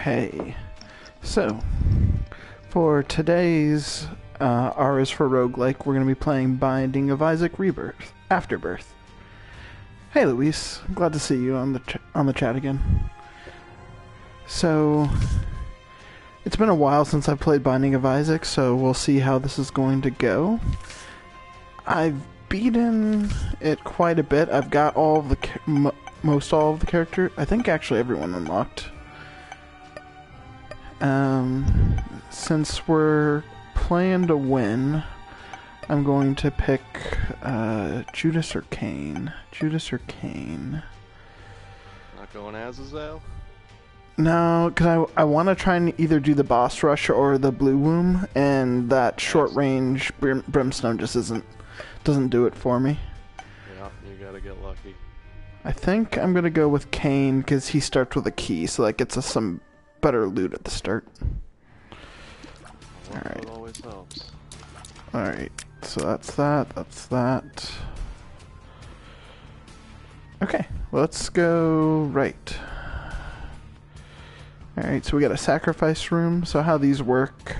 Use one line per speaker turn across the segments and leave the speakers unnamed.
Okay, so for today's uh, R is for roguelike, we're going to be playing Binding of Isaac Rebirth, Afterbirth. Hey Luis, glad to see you on the ch- on the chat again. So it's been a while since I played Binding of Isaac, so we'll see how this is going to go. I've beaten it quite a bit. I've got all the ca- m- most all of the character. I think actually everyone unlocked. Um, since we're playing to win, I'm going to pick uh, Judas or Cain. Judas or Cain.
Not going Azazel?
No, because I, I want to try and either do the boss rush or the blue womb, and that short range brim, brimstone just isn't doesn't do it for me.
Yeah, you gotta get lucky.
I think I'm gonna go with Cain because he starts with a key, so that gets us some better loot at the start. Alright.
always helps.
Alright, so that's that. That's that. Okay, let's go right. All right, so we got a sacrifice room. So how these work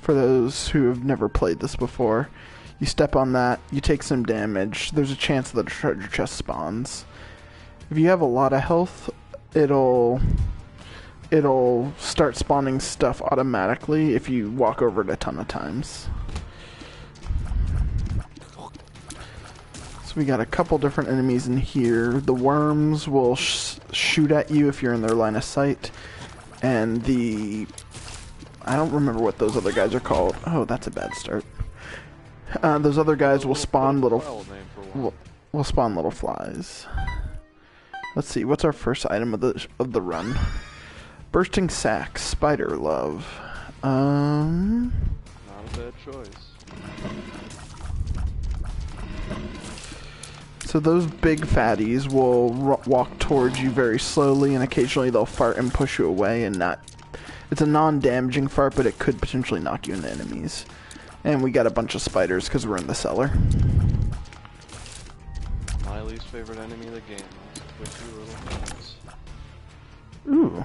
for those who have never played this before, you step on that, you take some damage. There's a chance that a treasure chest spawns. If you have a lot of health, it'll it'll start spawning stuff automatically if you walk over it a ton of times. So we got a couple different enemies in here. The worms will sh- shoot at you if you're in their line of sight, and the I don't remember what those other guys are called. Oh, that's a bad start. Uh, those other guys will spawn little will, will spawn little flies. Let's see, what's our first item of the of the run? Bursting sack, spider love. Um,
Not a bad choice.
so those big fatties will walk towards you very slowly, and occasionally they'll fart and push you away, and not. It's a non-damaging fart, but it could potentially knock you into enemies. And we got a bunch of spiders because we're in the cellar.
My least favorite enemy of the game. Those twitchy little things.
Ooh.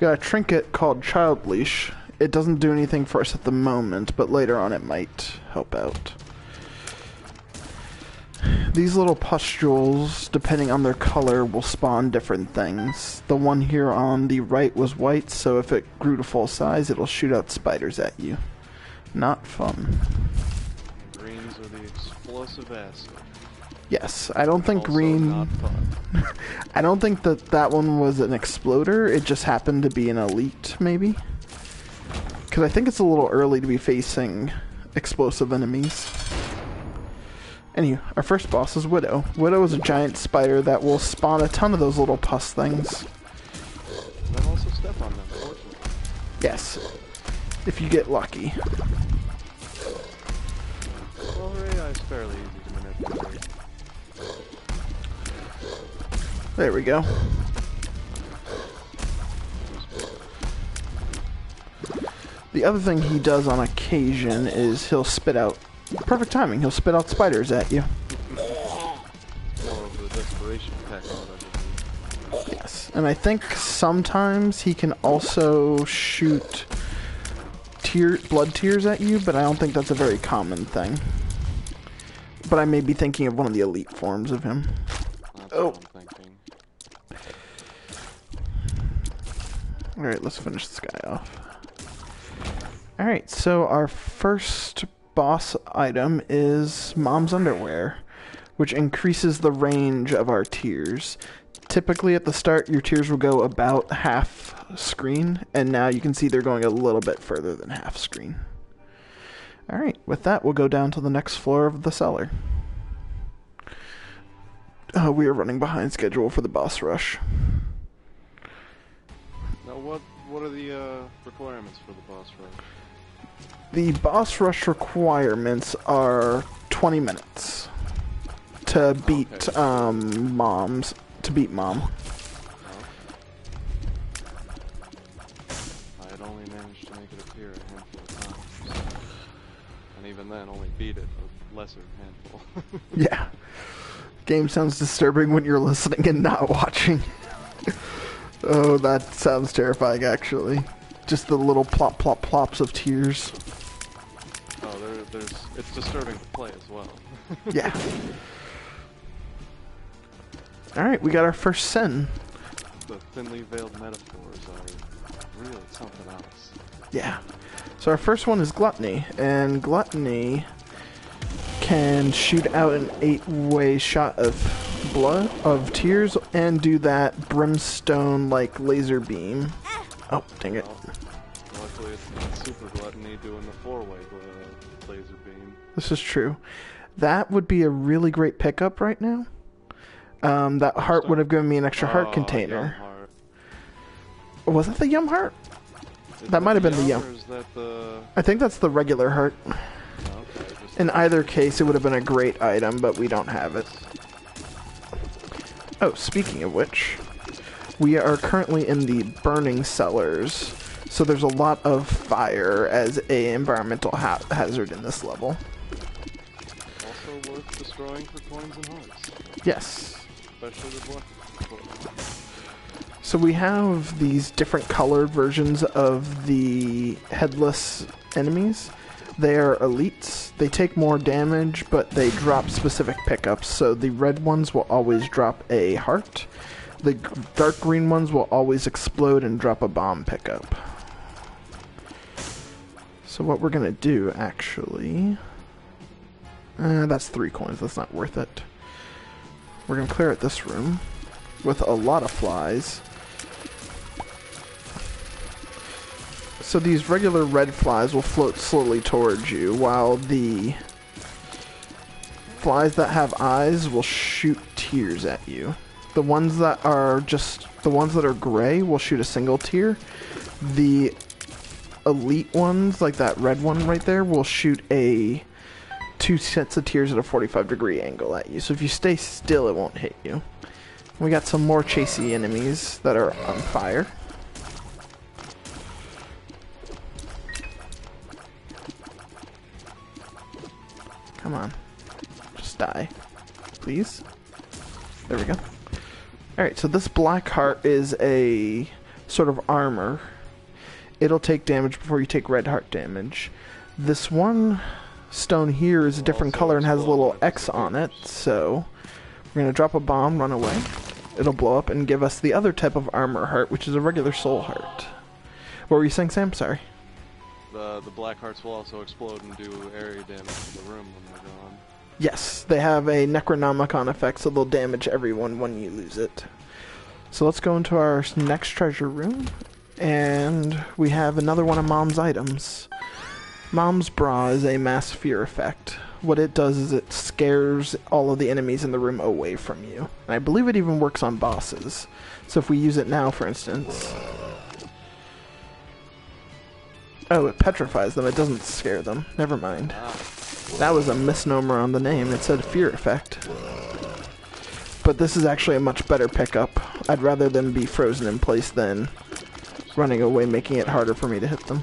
Got a trinket called Child Leash. It doesn't do anything for us at the moment, but later on it might help out. These little pustules, depending on their color, will spawn different things. The one here on the right was white, so if it grew to full size, it'll shoot out spiders at you. Not fun.
Greens are the explosive acid.
Yes, I don't think
also
green. I don't think that that one was an exploder. It just happened to be an elite, maybe. Because I think it's a little early to be facing explosive enemies. Anyway, our first boss is Widow. Widow is a giant spider that will spawn a ton of those little pus things.
And then also step on them, fortunately.
Yes, if you get lucky.
Well, AI is fairly easy to manipulate.
There we go. The other thing he does on occasion is he'll spit out. Perfect timing. He'll spit out spiders at you. Yes, and I think sometimes he can also shoot tear blood tears at you, but I don't think that's a very common thing. But I may be thinking of one of the elite forms of him. Oh.
What I'm thinking.
All right, let's finish this guy off. All right, so our first boss item is Mom's underwear, which increases the range of our tears. Typically, at the start, your tears will go about half screen, and now you can see they're going a little bit further than half screen. All right, with that, we'll go down to the next floor of the cellar. Uh, we are running behind schedule for the boss rush.
What what are the uh, requirements for the boss rush?
The boss rush requirements are 20 minutes to beat
Okay.
um moms to beat mom.
I had only managed to make it appear a handful of times. And even then, only beat it a lesser handful.
Yeah. Game sounds disturbing when you're listening and not watching. Oh, that sounds terrifying, actually. Just the little plop plop plops of tears.
Oh, there, there's. It's disturbing to play as well.
Yeah. Alright, we got our first sin.
the thinly veiled metaphors are really something else.
Yeah. So our first one is gluttony, and gluttony can shoot out an eight-way shot of blood of tears and do that brimstone like laser beam. Oh, dang it.
Luckily it's not super gluttony doing the four-way laser beam.
This is true. That would be a really great pickup right now. Um, that heart would have given me an extra heart
Oh,
container.
Heart.
Was that the yum heart?
Is
That might have been the
yum,
yum.
Or is that the?
I think that's the regular heart. In either case, it would have been a great item, but we don't have it. Oh, speaking of which, we are currently in the burning cellars, so there's a lot of fire as a environmental ha- hazard in this level.
also worth destroying for coins and hearts,
Yes.
especially the.
So we have these different colored versions of the headless enemies. They are elites. They take more damage, but they drop specific pickups. So the red ones will always drop a heart. The dark green ones will always explode and drop a bomb pickup. So what we're gonna do, actually, uh, that's three coins. That's not worth it. We're gonna clear out this room with a lot of flies. So these regular red flies will float slowly towards you, while the flies that have eyes will shoot tears at you. The ones that are just the ones that are gray will shoot a single tear. The elite ones, like that red one right there, will shoot a two sets of tears at a 45 degree angle at you. So if you stay still, it won't hit you. We got some more chasey enemies that are on fire. Come on. Just die. Please. There we go. Alright, so this black heart is a sort of armor. It'll take damage before you take red heart damage. This one stone here is a different color and has a little. X on it, so we're gonna drop a bomb, run away. It'll blow up and give us the other type of armor heart, which is a regular soul heart. What were you saying, Sam? Sorry.
The the black hearts will also explode and do area damage to the room when they're gone.
Yes, they have a Necronomicon effect, so they'll damage everyone when you lose it. So let's go into our next treasure room, and we have another one of Mom's items. Mom's Bra is a mass fear effect. What it does is it scares all of the enemies in the room away from you. And I believe it even works on bosses. So if we use it now, for instance. Oh, it petrifies them. It doesn't scare them. Never mind. That was a misnomer on the name. It said fear effect. But this is actually a much better pickup. I'd rather them be frozen in place than running away, making it harder for me to hit them.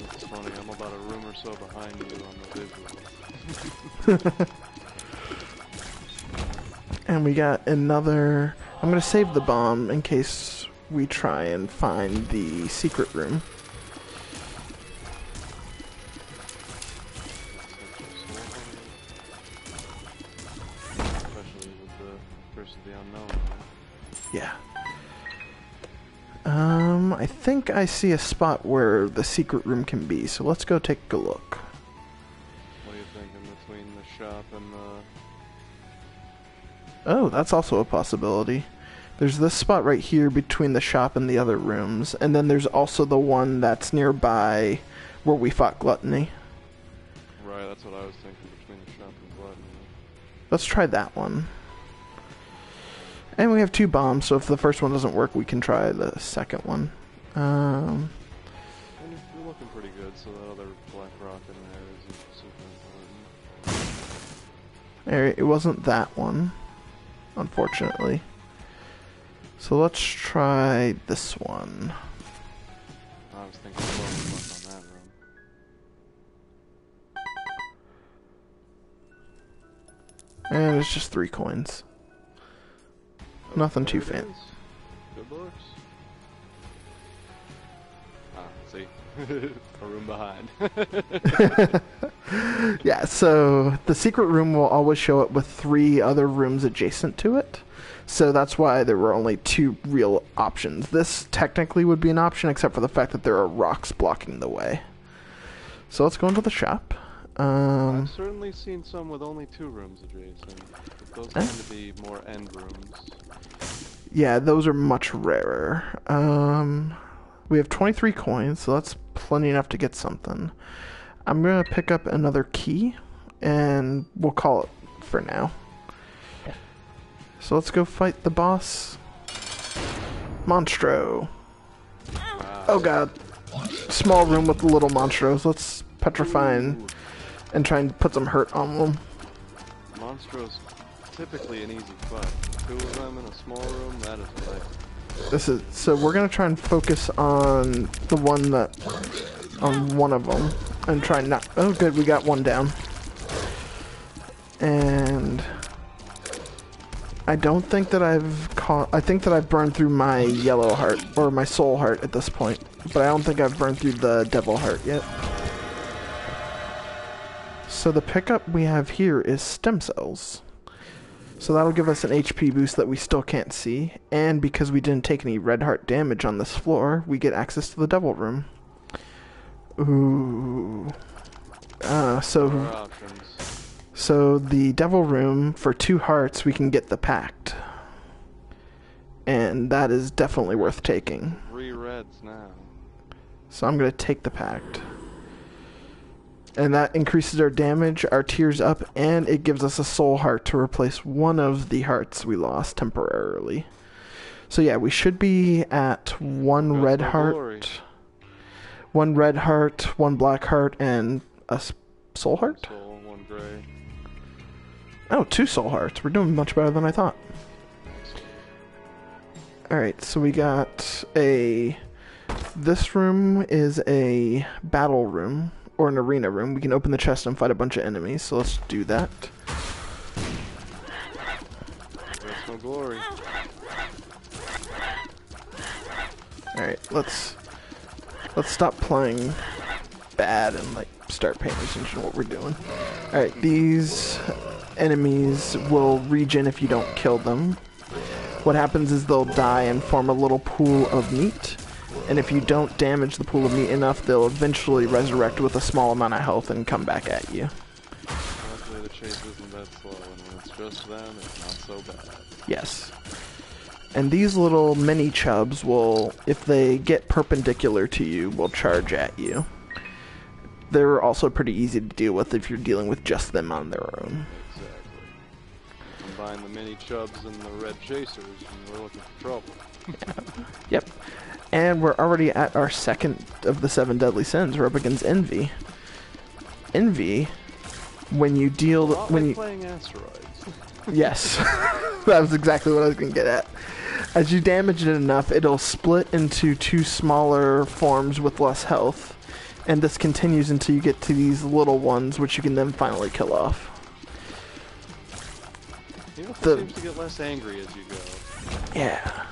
it's funny. I'm about a room or so behind you on the visual.
And we got another. I'm gonna save the bomb in case we try and find the secret room.
Especially with the Curse of the Unknown.
Yeah. Um, I think I see a spot where the secret room can be, so let's go take a look.
What do you think in between the shop and the?
Oh, that's also a possibility. There's this spot right here between the shop and the other rooms, and then there's also the one that's nearby where we fought Gluttony.
Right, that's what I was thinking between the shop and Gluttony.
Let's try that one. And we have two bombs, so if the first one doesn't work, we can try the second one. Um,
And you're, looking pretty good, so that other black rock in there isn't super important.
it wasn't that one, unfortunately. So let's try this one.
I was thinking on that room.
And it's just three coins. Nothing too fancy.
Good looks. Ah, see? a room behind.
Yeah, so the secret room will always show up with three other rooms adjacent to it. So that's why there were only two real options. This technically would be an option, except for the fact that there are rocks blocking the way. So let's go into the shop. Um,
I've certainly seen some with only two rooms adjacent. Those
Eh?
tend to be more end rooms.
yeah, those are much rarer. Um, we have 23 coins, so that's plenty enough to get something. I'm going to pick up another key, and we'll call it for now. So let's go fight the boss. Monstro. Oh god. Small room with the little monstros. Let's petrify and, and try and put some hurt on them.
Monstro's typically an easy fight. Two of them in a small room, that is nice.
This is so we're gonna try and focus on the one that on one of them and try not. Oh, good, we got one down. And I don't think that I've caught. I think that I've burned through my yellow heart or my soul heart at this point, but I don't think I've burned through the devil heart yet. So the pickup we have here is stem cells. So that'll give us an HP boost that we still can't see, and because we didn't take any red heart damage on this floor, we get access to the devil room. Ooh. Uh, so. So the devil room for two hearts we can get the pact. And that is definitely worth taking.
Three reds now.
So I'm gonna take the pact. And that increases our damage, our tears up, and it gives us a soul heart to replace one of the hearts we lost temporarily. So yeah, we should be at one red heart,
glory.
one red heart, one black heart, and a soul heart.
Soul.
Oh, two soul hearts. We're doing much better than I thought. Alright, so we got a. This room is a battle room, or an arena room. We can open the chest and fight a bunch of enemies, so let's do that.
That's no glory.
Alright, let's. Let's stop playing bad and, like, start paying attention to what we're doing. Alright, these enemies will regen if you don't kill them. What happens is they'll die and form a little pool of meat. And if you don't damage the pool of meat enough, they'll eventually resurrect with a small amount of health and come back at you.
Luckily the chase isn't that slow, and when it's just them, it's not so bad.
Yes. And these little mini chubs will, if they get perpendicular to you, will charge at you. They're also pretty easy to deal with if you're dealing with just them on their own.
Exactly. Combine the mini chubs and the red chasers, and we're looking for trouble.
Yep. And we're already at our second of the seven deadly sins. We're up against envy. Envy, when you deal
lot
when you
playing asteroids.
yes, that was exactly what I was gonna get at. As you damage it enough, it'll split into two smaller forms with less health, and this continues until you get to these little ones, which you can then finally kill off.
You know, it
The-
seems to get less angry as you go.
Yeah,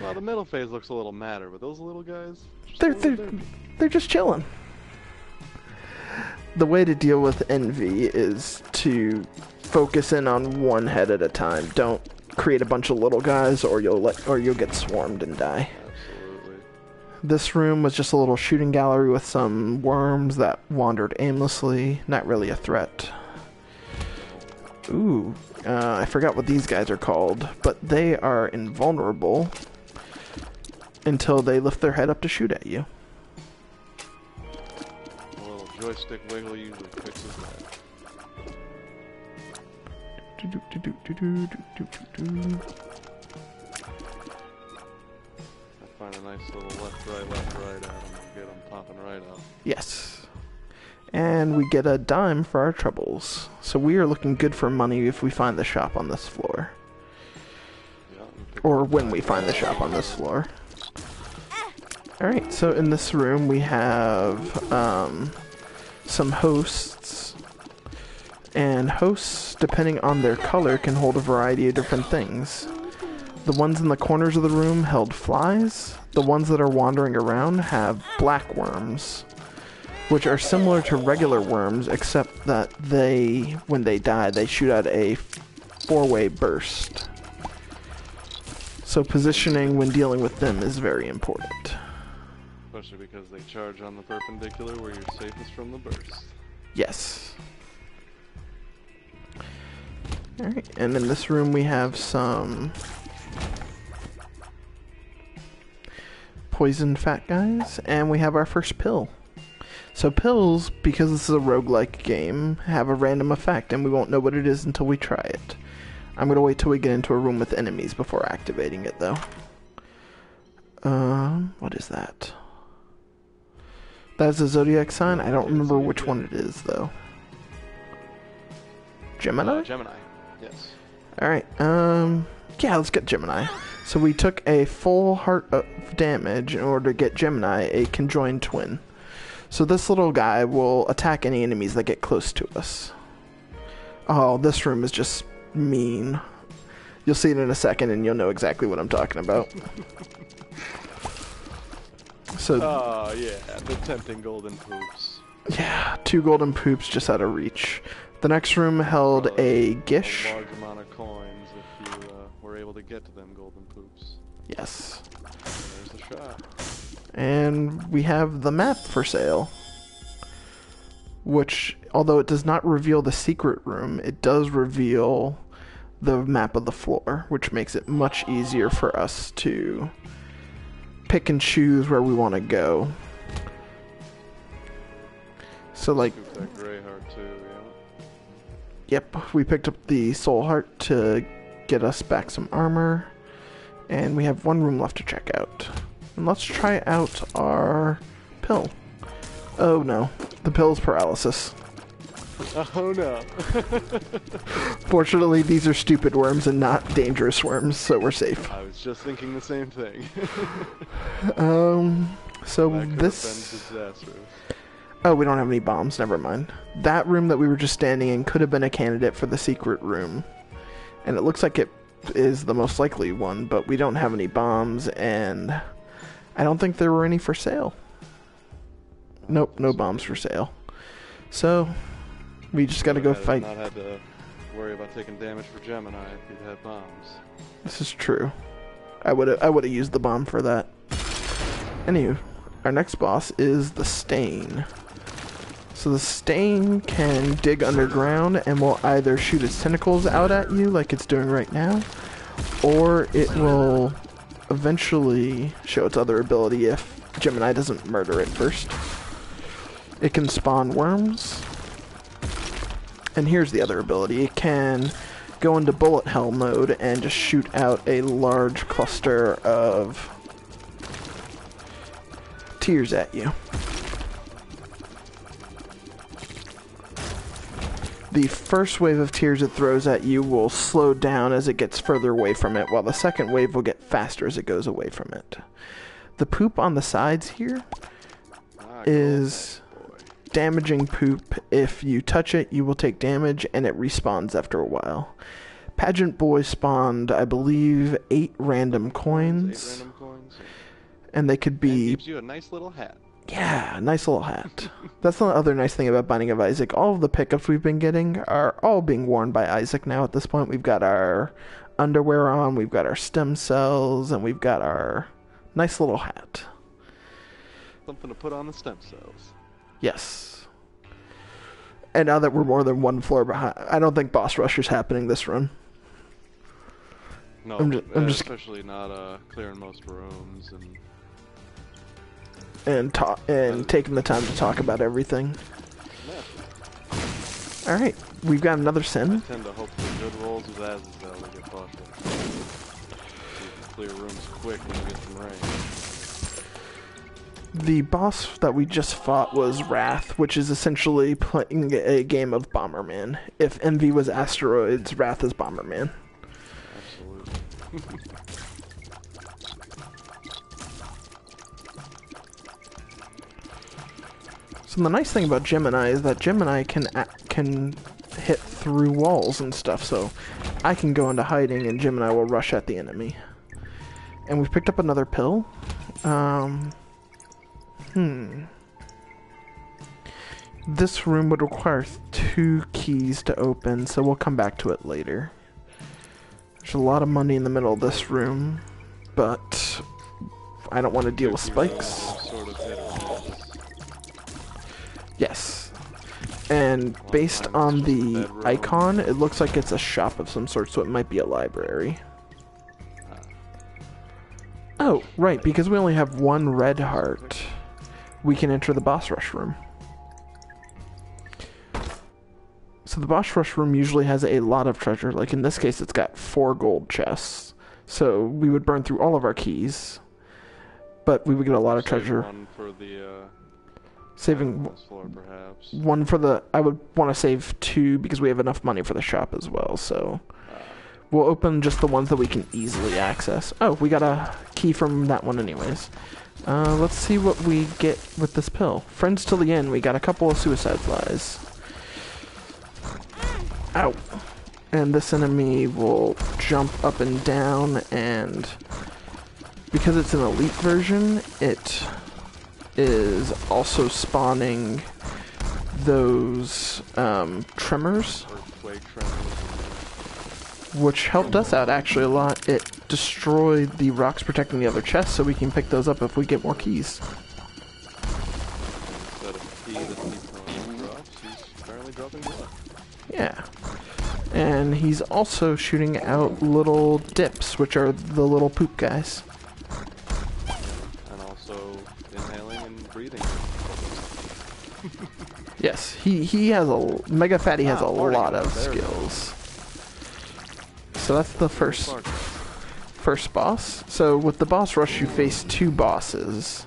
Well, the middle phase looks a little madder, but those little guys...
They're, they're,
dirty.
they're just chilling. The way to deal with envy is to focus in on one head at a time. Don't create a bunch of little guys, or you'll let or you'll get swarmed and die. This room was just a little shooting gallery with some worms that wandered aimlessly. Not really a threat. Ooh, uh, I forgot what these guys are called, but they are invulnerable until they lift their head up to shoot at you.
A little joystick wiggle usually fixes that. I find a nice little left, right, left, right at them and get them popping right up.
Yes. And we get a dime for our troubles. So we are looking good for money if we find the shop on this floor.
Yeah,
Or when we find the shop on this floor. Alright, so in this room we have um, some hosts. And hosts, depending on their color, can hold a variety of different things. The ones in the corners of the room held flies. The ones that are wandering around have black worms, which are similar to regular worms, except that they, when they die, they shoot out a four-way burst. So positioning when dealing with them is very important.
Especially because they charge on the perpendicular where you're safest from the burst.
Yes. Alright, and in this room we have some poison fat guys, and we have our first pill. So pills, because this is a roguelike game, have a random effect, and we won't know what it is until we try it. I'm gonna wait till we get into a room with enemies before activating it, though. Um, what is that? That's a zodiac sign? I don't remember which one it is, though. Gemini?
Uh, Gemini. Yes.
Alright, um, yeah, let's get Gemini. So we took a full heart of damage in order to get Gemini a conjoined twin. So this little guy will attack any enemies that get close to us. Oh, this room is just mean. You'll see it in a second and you'll know exactly what I'm talking about. So,
Oh, yeah, the tempting golden poops.
yeah, two golden poops just out of reach. The next room held oh, a gish.
A
Yes.
There's the shot.
And we have the map for sale. Which, although it does not reveal the secret room, it does reveal the map of the floor, which makes it much easier for us to pick and choose where we want to go. So, like,
that gray heart too, yeah.
Yep, we picked up the soul heart to get us back some armor. And we have one room left to check out. And let's try out our pill. Oh no, the pill's paralysis.
Oh no.
Fortunately, these are stupid worms and not dangerous worms, so we're safe.
I was just thinking the same thing.
Um, so
that
this. Oh, we don't have any bombs. Never mind. That room that we were just standing in could have been a candidate for the secret room. And it looks like it is the most likely one, but we don't have any bombs, and I don't think there were any for sale. Nope, no bombs for sale. So, we just gotta go fight.
Not had to worry about taking damage for Gemini if you'd had bombs.
This is true. I would have I would have used the bomb for that. Anywho, our next boss is the Stain. So the Stain can dig underground and will either shoot its tentacles out at you like it's doing right now, or it will eventually show its other ability if Gemini doesn't murder it first. It can spawn worms. And here's the other ability. It can go into bullet hell mode and just shoot out a large cluster of tears at you. The first wave of tears it throws at you will slow down as it gets further away from it, while the second wave will get faster as it goes away from it. The poop on the sides here
Ah,
is damaging poop. If you touch it, you will take damage and it respawns after a while. Pageant Boy spawned, I believe, eight random
Eight
coins,
random coins.
and they could be
gives you a nice little hat.
Yeah, nice little hat. That's the other nice thing about Binding of Isaac. All of the pickups we've been getting are all being worn by Isaac now at this point. We've got our underwear on, we've got our stem cells, and we've got our nice little hat.
Something to put on the stem cells.
Yes. And now that we're more than one floor behind, I don't think boss rush is happening this run.
No,
I'm ju- I'm
uh,
just-
especially not uh, clearing most rooms and
And ta- and taking the time to talk about everything. All right, we've got another
I
sin.
tend to hope for good rolls with Azazel to get boss. You can clear rooms quick when you get some rain.
The boss that we just fought was Wrath, which is essentially playing a game of Bomberman. If Envy was asteroids, Wrath is Bomberman.
Absolutely.
So the nice thing about Gemini is that Gemini can can hit through walls and stuff. So I can go into hiding and Gemini will rush at the enemy. And we've picked up another pill. Um, hmm. This room would require two keys to open, so we'll come back to it later. There's a lot of money in the middle of this room, but I don't want to deal with spikes. Yes. And based on the icon, it looks like it's a shop of some sort, so it might be a library. Oh, right, because we only have one red heart, we can enter the boss rush room. So the boss rush room usually has a lot of treasure. Like in this case, it's got four gold chests. So we would burn through all of our keys, but we would get a lot of treasure.
One for the uh,
Saving
floor, perhaps.
one for the. I would want to save two because we have enough money for the shop as well. So
Uh,
we'll open just the ones that we can easily access. Oh, we got a key from that one, anyways. Uh, let's see what we get with this pill. Friends till the end. We got a couple of suicide flies. Ow. And this enemy will jump up and down, and because it's an elite version, it is also spawning those um, tremors which helped us out actually a lot. It destroyed the rocks protecting the other chests, so we can pick those up if we get more keys. Yeah. And he's also shooting out little dips, which are the little poop guys. Yes, he he has a Mega Fatty has a
Ah,
lot of
There we go.
skills. So that's the first first boss. So with the boss rush, you face two bosses.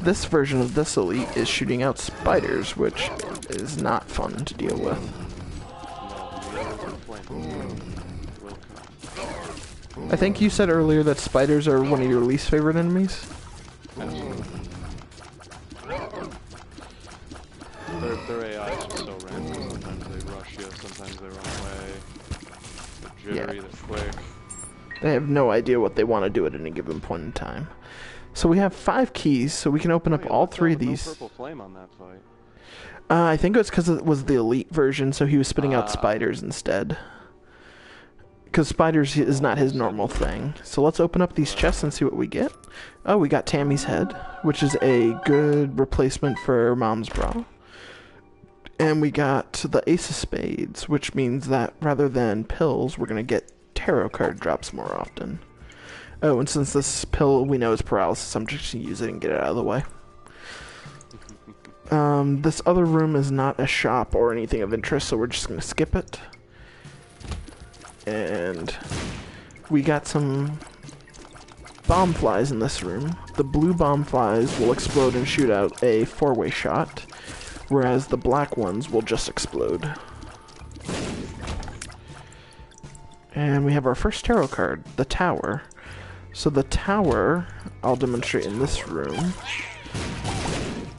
This version of this elite is shooting out spiders, which is not fun to deal with.
No, the other flame will come.
I think you said earlier that spiders are one of your least favorite enemies.
They
have no idea what they want to do at any given point in time. So we have five keys, so we can open up
Oh, yeah,
all three of
no- no
these.
purple flame on that fight.
Uh, I think it was because it was the elite version, so he was spitting out
Ah.
spiders instead. Because spiders is not his normal thing. So let's open up these chests and see what we get. Oh, we got Tammy's head, which is a good replacement for Mom's bra. And we got the Ace of Spades, which means that rather than pills, we're going to get tarot card drops more often. Oh, and since this pill we know is paralysis, I'm just to use it and get it out of the way. Um, this other room is not a shop or anything of interest, so we're just gonna skip it. And we got some bomb flies in this room. The blue bomb flies will explode and shoot out a four-way shot, whereas the black ones will just explode. And we have our first tarot card, the Tower. So the Tower, I'll demonstrate in this room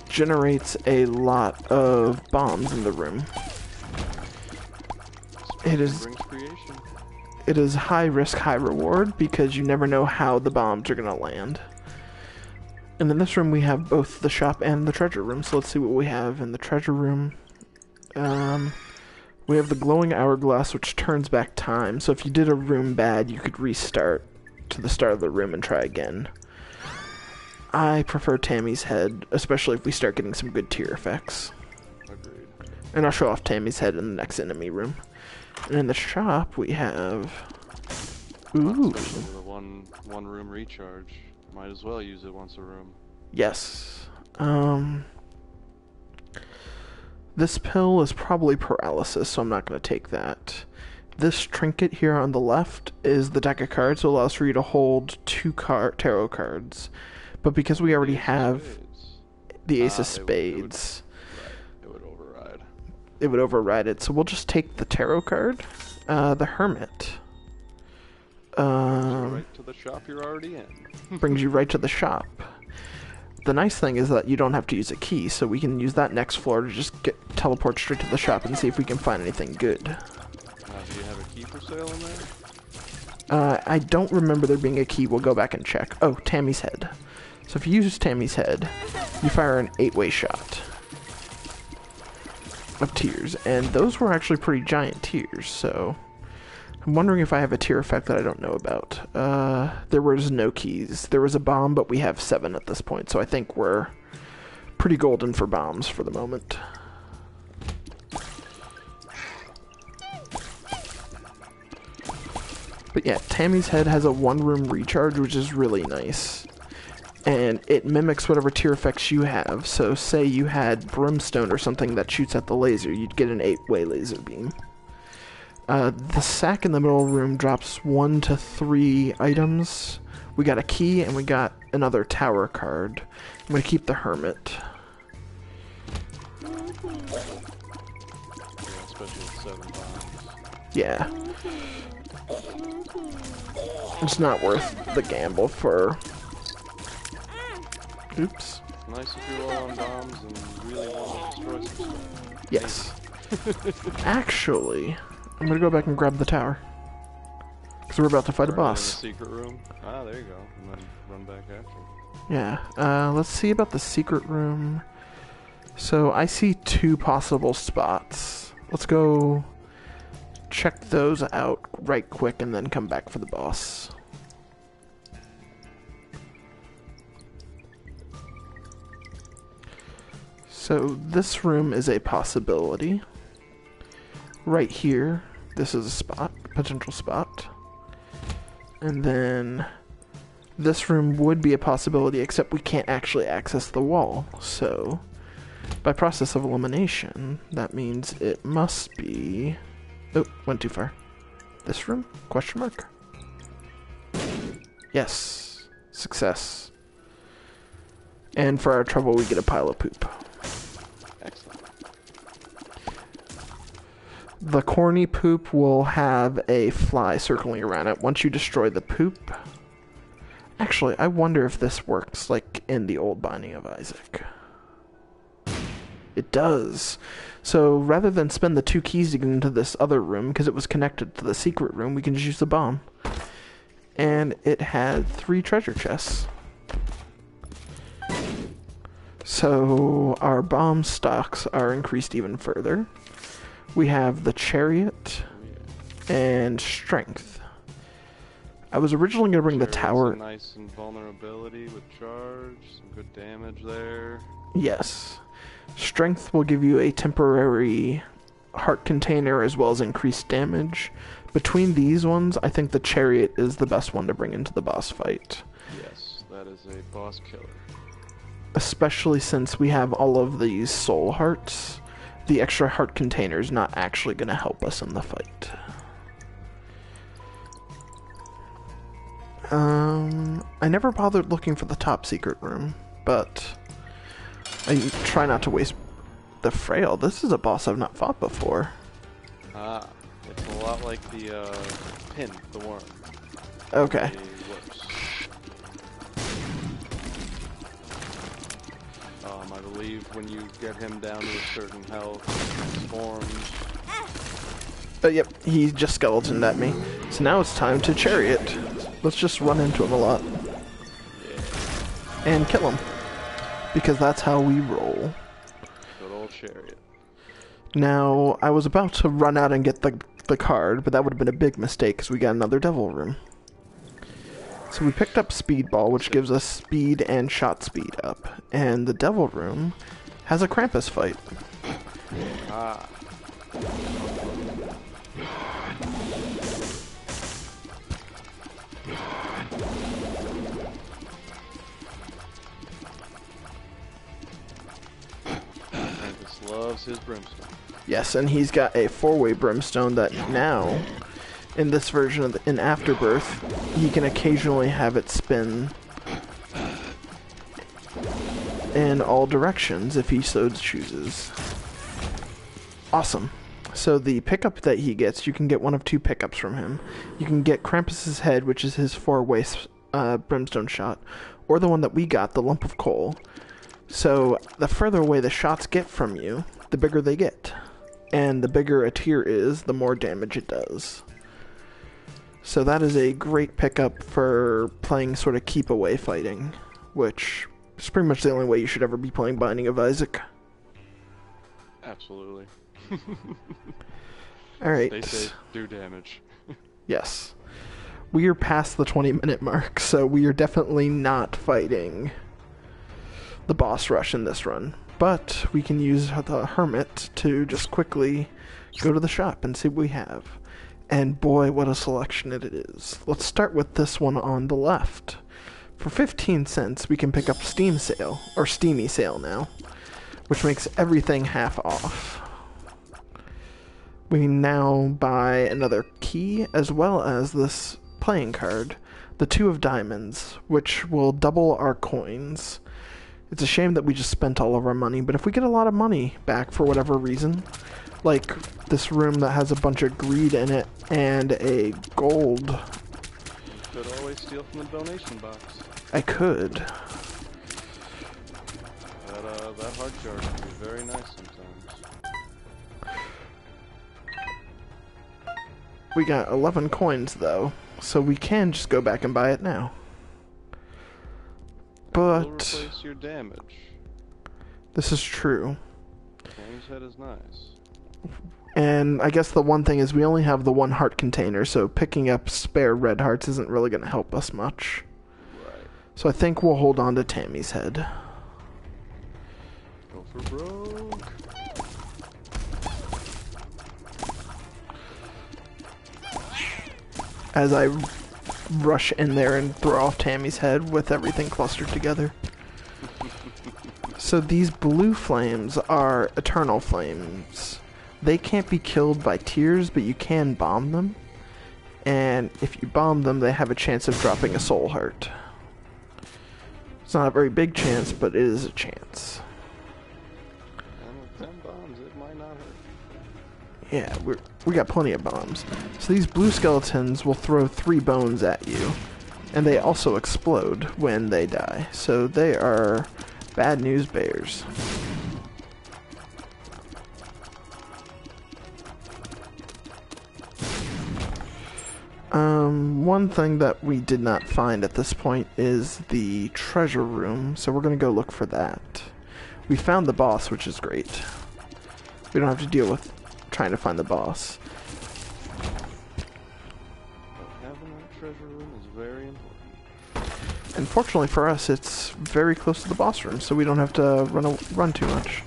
generates a lot of bombs in the room. It is it is high risk, high reward because you never know how the bombs are gonna land. And in this room we have both the shop and the treasure room. So let's see what we have in the treasure room. Um, we have the glowing hourglass, which turns back time. So if you did a room bad, you could restart to the start of the room and try again. I prefer Tammy's head, especially if we start getting some good tear effects.
Agreed.
And I'll show off Tammy's head in the next enemy room. And in the shop, we have. Ooh.
Especially a one one room recharge. Might as well use it once a room.
Yes. Um. This pill is probably paralysis, so I'm not going to take that. This trinket here on the left is the deck of cards, so it allows for you to hold two car- tarot cards. But because we already have the Ace
Ah,
of
it would- it would-
Spades,
It would override.
it would override it. So we'll just take the tarot card, uh, the Hermit. Um,
right to the shop you're already in.
brings you right to the shop. The nice thing is that you don't have to use a key, so we can use that next floor to just get teleport straight to the shop and see if we can find anything good.
Now, do you have a key for sale in there?
Uh, I don't remember there being a key. We'll go back and check. Oh, Tammy's head. So if you use Tammy's head, you fire an eight-way shot of tears, and those were actually pretty giant tears. So I'm wondering if I have a tear effect that I don't know about. Uh, there was no keys. There was a bomb, but we have seven at this point, so I think we're pretty golden for bombs for the moment. But yeah, Tammy's head has a one room recharge, which is really nice. And it mimics whatever tear effects you have. So, say you had Brimstone or something that shoots at the laser, you'd get an eight way laser beam. Uh, the sack in the middle room drops one to three items. We got a key and we got another tower card. I'm gonna keep the hermit.
Yeah, especially with seven bombs.
Yeah. It's not worth the gamble for. Oops.
Nice if you roll on bombs and really want to destroy some stuff.
Yes. Actually, I'm gonna go back and grab the tower. Because we're about to fight a boss.
secret room. Ah, there you go. And then run back after.
Yeah. Uh, let's see about the secret room. So I see two possible spots. Let's go check those out right quick and then come back for the boss. So this room is a possibility. Right here, this is a spot, potential spot. And then this room would be a possibility, except we can't actually access the wall. So, by process of elimination, that means it must be. Oh, went too far. This room? Question mark. Yes, success. And for our trouble, we get a pile of poop.
Excellent.
The corny poop will have a fly circling around it. Once you destroy the poop. Actually, I wonder if this works like in the old Binding of Isaac. It does. So rather than spend the two keys to get into this other room, because it was connected to the secret room, we can just use the bomb. And it had three treasure chests. So our bomb stocks are increased even further. We have the chariot and strength. I was originally going to bring the tower.
Nice and vulnerability with charge. Some good damage there.
Yes. Strength will give you a temporary heart container as well as increased damage. Between these ones, I think the chariot is the best one to bring into the boss fight.
Yes, that is a boss killer.
Especially since we have all of these soul hearts. The extra heart container is not actually going to help us in the fight. Um, I never bothered looking for the top secret room, but I try not to waste the frail. This is a boss I've not fought before.
Ah, it's a lot like the uh, pin, the worm.
Okay.
It Um, I believe when you get him down to a certain health, he transforms.
But yep, he just skeletoned at me. So now it's time to chariot. Let's just run into him a lot
Yeah,
and kill him. Because that's how we roll.
good old chariot.
Now, I was about to run out and get the, the card, but that would have been a big mistake because we got another devil room. So we picked up Speedball, which gives us speed and shot speed up. And the devil room has a Krampus fight.
Ah, Krampus loves his brimstone.
Yes, and he's got a four-way brimstone that now, in this version of the, in Afterbirth, he can occasionally have it spin in all directions if he so chooses. Awesome. So the pickup that he gets, you can get one of two pickups from him. You can get Krampus's head, which is his four-way uh, brimstone shot, or the one that we got, the lump of coal. So the further away the shots get from you, the bigger they get. And the bigger a tear is, the more damage it does. So that is a great pickup for playing sort of keep away fighting, which is pretty much the only way you should ever be playing Binding of Isaac.
Absolutely.
All right.
They say do damage.
Yes. We are past the 20 minute mark, so we are definitely not fighting the boss rush in this run. But we can use the hermit to just quickly go to the shop and see what we have. And boy, what a selection it is. Let's start with this one on the left. For 15 cents, we can pick up Steam Sale, or Steamy Sale now, which makes everything half off. We now buy another key as well as this playing card, the Two of Diamonds, which will double our coins. It's a shame that we just spent all of our money, but if we get a lot of money back for whatever reason, like this room that has a bunch of greed in it and a gold,
You could always steal from the donation box.
I could.
That uh, that hard jar can be very nice sometimes.
We got 11 coins though, so we can just go back and buy it now. But
replace your damage.
this is true.
Flame's head is nice.
And I guess the one thing is we only have the one heart container, so picking up spare red hearts isn't really going to help us much. So I think we'll hold on to Tammy's head.
Broke.
As I rush in there and throw off Tammy's head with everything clustered together. So these blue flames are eternal flames. They can't be killed by tears, but you can bomb them. And if you bomb them, they have a chance of dropping a soul heart. It's not a very big chance, but it is a chance.
And with ten bombs, it might not hurt.
Yeah, we we got plenty of bombs. So these blue skeletons will throw three bones at you, and they also explode when they die. So they are bad news bears. Um, one thing that we did not find at this point is the treasure room, so we're gonna go look for that. We found the boss, which is great. We don't have to deal with trying to find the boss.
But having that treasure room is very important.
And fortunately for us, it's very close to the boss room, so we don't have to run a, run too much.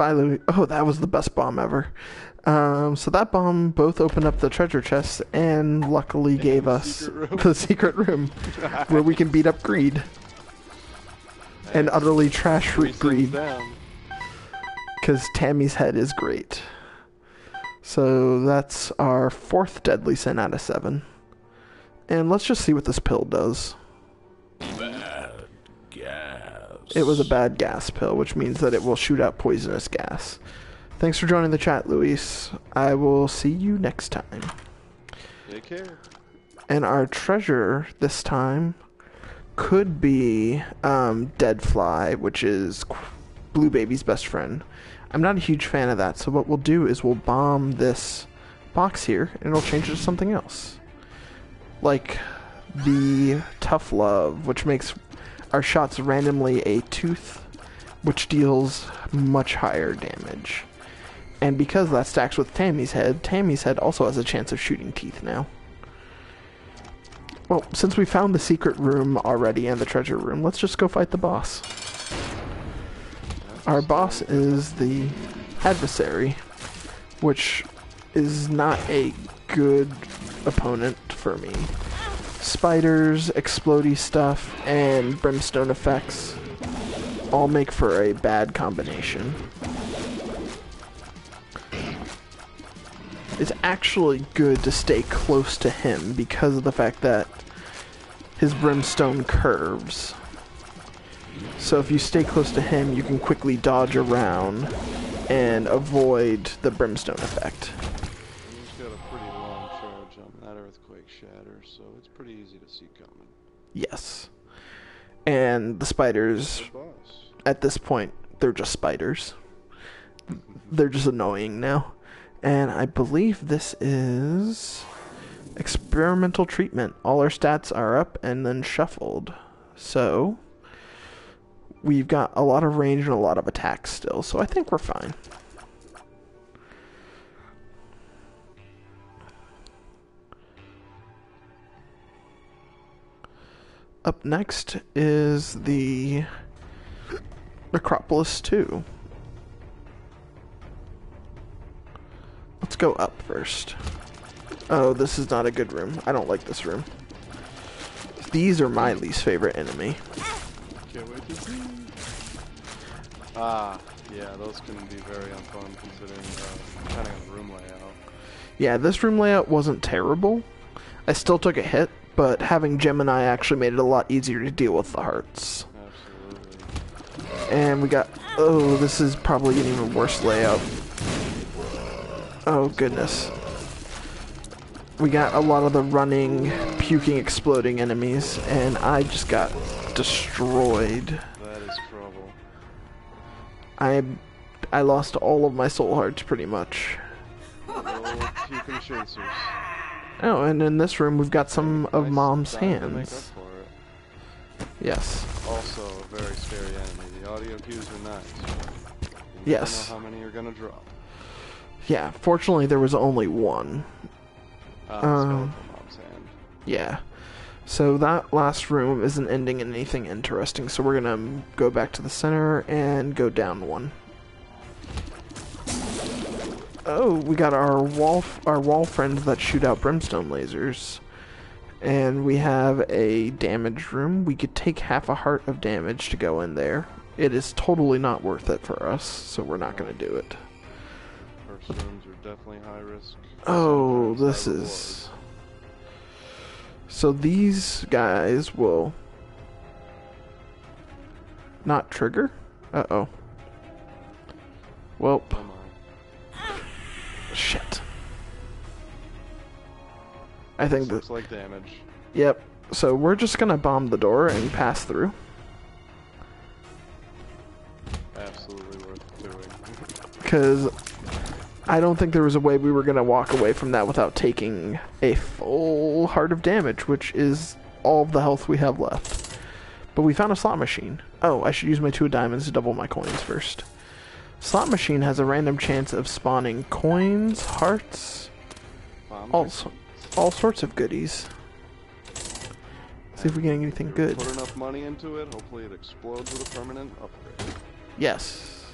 Bye, Louis. Oh, that was the best bomb ever. Um, so that bomb both opened up the treasure chest and luckily gave
the
us
secret
the secret room where we can beat up greed and utterly trash
Three
greed. because Tammy's head is great. So that's our fourth deadly sin out of seven. And let's just see what this pill does. It was a bad gas pill, which means that it will shoot out poisonous gas. Thanks for joining the chat, Luis. I will see you next time.
Take care.
And our treasure this time could be um, Dead Fly, which is Blue Baby's best friend. I'm not a huge fan of that, so what we'll do is we'll bomb this box here, and it'll change it to something else. Like the Tough Love, which makes our shots randomly a tooth, which deals much higher damage. And because that stacks with Tammy's head, Tammy's head also has a chance of shooting teeth now. Well, since we found the secret room already and the treasure room, let's just go fight the boss. Our boss is the adversary, which is not a good opponent for me. Spiders, explodey stuff, and brimstone effects all make for a bad combination. It's actually good to stay close to him because of the fact that his brimstone curves. So if you stay close to him, you can quickly dodge around and avoid the brimstone effect. Yes. And the spiders, at this point, they're just spiders. they're just annoying now. And I believe this is experimental treatment. All our stats are up and then shuffled. So we've got a lot of range and a lot of attack still. So I think we're fine. Up next is the Necropolis 2. Let's go up first. Oh, this is not a good room. I don't like this room. These are my least favorite enemy.
Can't wait to see. Ah, yeah, those can be very unfun considering, uh, depending on the room layout.
Yeah, this room layout wasn't terrible. I still took a hit, but having Gemini actually made it a lot easier to deal with the hearts.
Absolutely.
And we got... Oh, this is probably an even worse layout. Oh, goodness. We got a lot of the running, puking, exploding enemies, and I just got destroyed.
That is trouble.
I I lost all of my soul hearts pretty much.
Old puking chasers.
Oh, and in this room we've got some of
Nice
Mom's
time to make up
hands. Yes.
Also, a very scary enemy. The audio cues are nice.
Yes.
How many you're gonna drop.
Yeah, fortunately there was only one.
Ah,
Um,
skeleton mob's hand.
Yeah. So that last room isn't ending in anything interesting, so we're gonna go back to the center and go down one. Oh, we got our wall our wall friends that shoot out brimstone lasers. And we have a damage room. We could take half a heart of damage to go in there. It is totally not worth it for us, so we're not gonna do it.
First rooms are definitely high risk.
Oh,
sometimes
this is. So these guys will not trigger? Uh oh. Well,
my.
shit. I think
This
that.
looks like damage.
Yep. So we're just gonna bomb the door and pass through.
Absolutely worth doing.
Because I don't think there was a way we were gonna walk away from that without taking a full heart of damage, which is all of the health we have left. But we found a slot machine. Oh, I should use my two diamonds to double my coins first. Slot machine has a random chance of spawning coins, hearts, all, so- all sorts of goodies. See if we get anything good.
Put enough money into it, hopefully it explodes with a permanent upgrade.
Yes.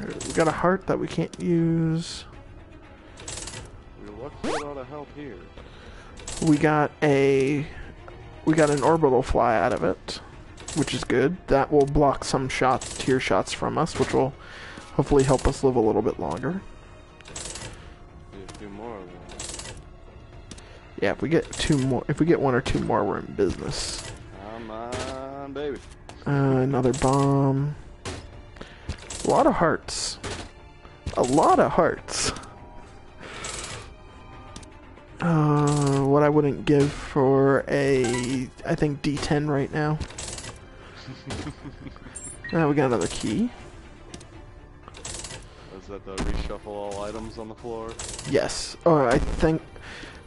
We got a heart that we can't use.
Your luck foot ought to help here.
We got a we got an orbital fly out of it, which is good. That will block some shots, tear shots from us, which will hopefully help us live a little bit longer.
See more of them.
Yeah, if we get two more, if we get one or two more, we're in business.
Come on, baby.
Uh, another bomb. A lot of hearts. A lot of hearts. Uh, what I wouldn't give for a, I think D10 right now. Now we got another key.
Is that the reshuffle all items on the floor?
Yes. Oh, I think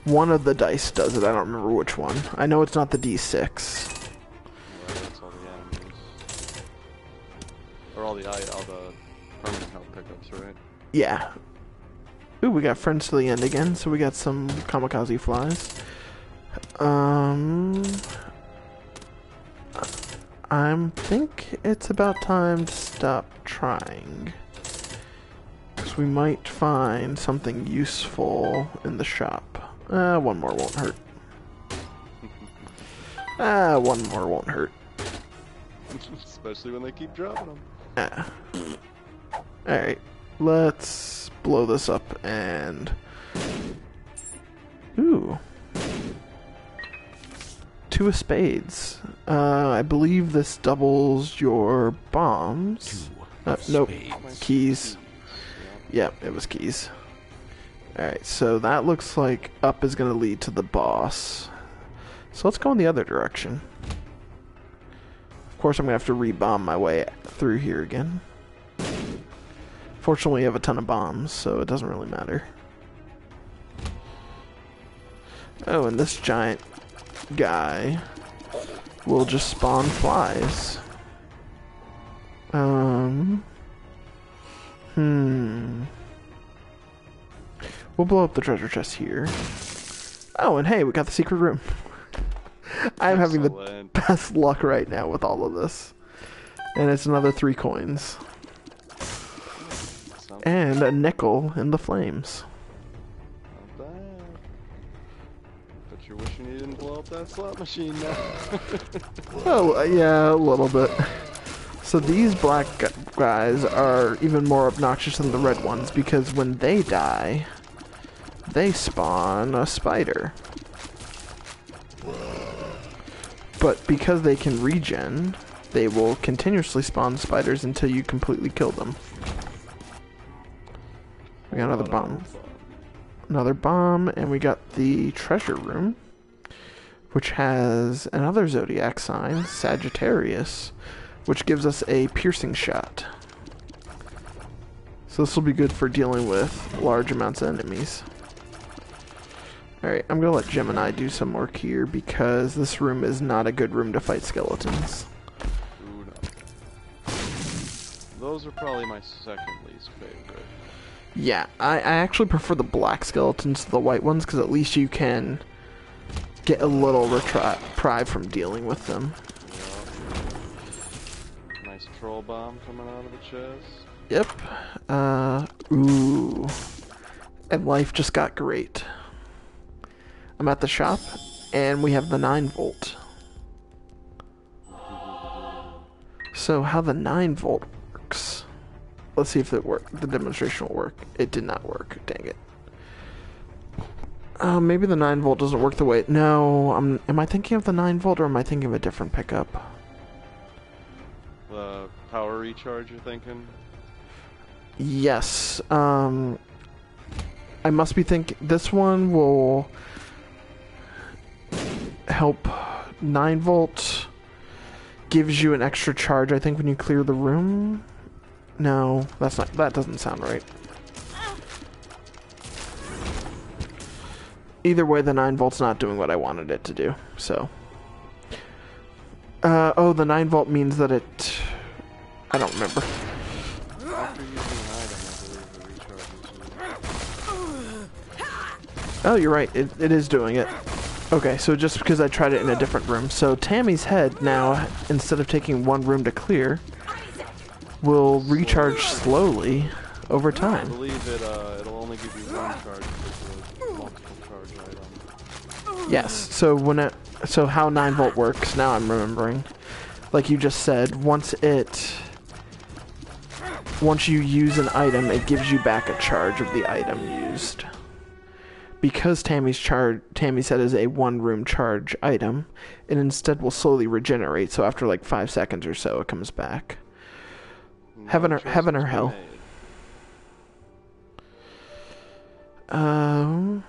one of the dice does it. I don't remember which one. I know it's not the D6.
Right, that's all the enemies. Or all the, all the permanent health pickups, right?
Yeah. Ooh, we got friends to the end again, so we got some kamikaze flies. Um, I think it's about time to stop trying. Because we might find something useful in the shop. Uh, one more won't hurt. Ah, one more won't hurt.
Especially when they keep dropping them.
Ah. Alright, let's blow this up and. Ooh. Two of spades. Uh, I believe this doubles your bombs.
Two
Uh, nope.
spades.
Keys.
Yeah.
Yep, it was keys. Alright, so that looks like up is going to lead to the boss. So let's go in the other direction. Of course, I'm going to have to re-bomb my way through here again. Fortunately, we have a ton of bombs, so it doesn't really matter. Oh, and this giant guy will just spawn flies. Um. Hmm. We'll blow up the treasure chest here. Oh, and hey, we got the secret room. I'm having the best luck right now with all of this. And it's another three coins. And a nickel in the flames.
You're wishing you didn't blow up that slot machine now.
Oh, uh, yeah, a little bit. So these black guys are even more obnoxious than the red ones because when they die, they spawn a spider. But because they can regen, they will continuously spawn spiders until you completely kill them. We got another bomb. Another bomb, and we got the treasure room, which has another zodiac sign, Sagittarius, which gives us a piercing shot. So this will be good for dealing with large amounts of enemies. Alright, I'm gonna let Gemini do some work here because this room is not a good room to fight skeletons.
Ooh, no. Those are probably my second least favorite.
Yeah, I, I actually prefer the black skeletons to the white ones because at least you can get a little reprieve from dealing with them.
Yep. Nice troll bomb coming out of the chest.
Yep. Uh, ooh. And life just got great. I'm at the shop, and we have the 9 volt. So how the 9 volt works. Let's see if it work. The demonstration will work. It did not work. Dang it. Uh, maybe the 9 volt doesn't work the way. No, I'm. Am I thinking of the 9 volt or am I thinking of a different pickup?
The power recharge you're thinking?
Yes. Um, I must be thinking this one will help. Nine volt gives you an extra charge. I think when you clear the room. No, that's not. That doesn't sound right. Either way, the nine volt's not doing what I wanted it to do. So. Uh, oh, the nine volt means that it. I don't remember.
I.
Oh, you're right. It, it is doing it. Okay, so just because I tried it in a different room. So Tammy's head now, instead of taking one room to clear, will recharge slowly over
I
time.
believe it, uh, it'll only give you one charge
Yes. So when it, so how nine volt works now, I'm remembering. Like you just said, once it, once you use an item, it gives you back a charge of the item used. Because Tammy's charge, Tammy said, is a one room charge item, it instead will slowly regenerate. So after like five seconds or so, it comes back. Heaven or- heaven or hell? Um,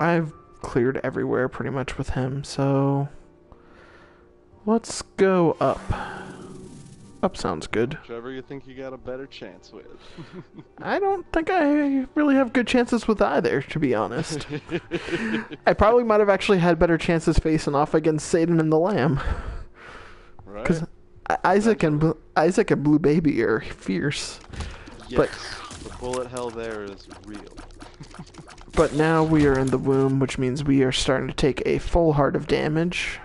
I've cleared everywhere pretty much with him, so let's go up. Up sounds good.
Whichever you think you got a better chance with.
I don't think I really have good chances with either, to be honest. I probably might have actually had better chances facing off against Satan and the Lamb,
right?
because Isaac and Isaac and Blue Baby are fierce. but-
Yes, the bullet hell there is real.
But now we are in the womb, which means we are starting to take a full heart of damage,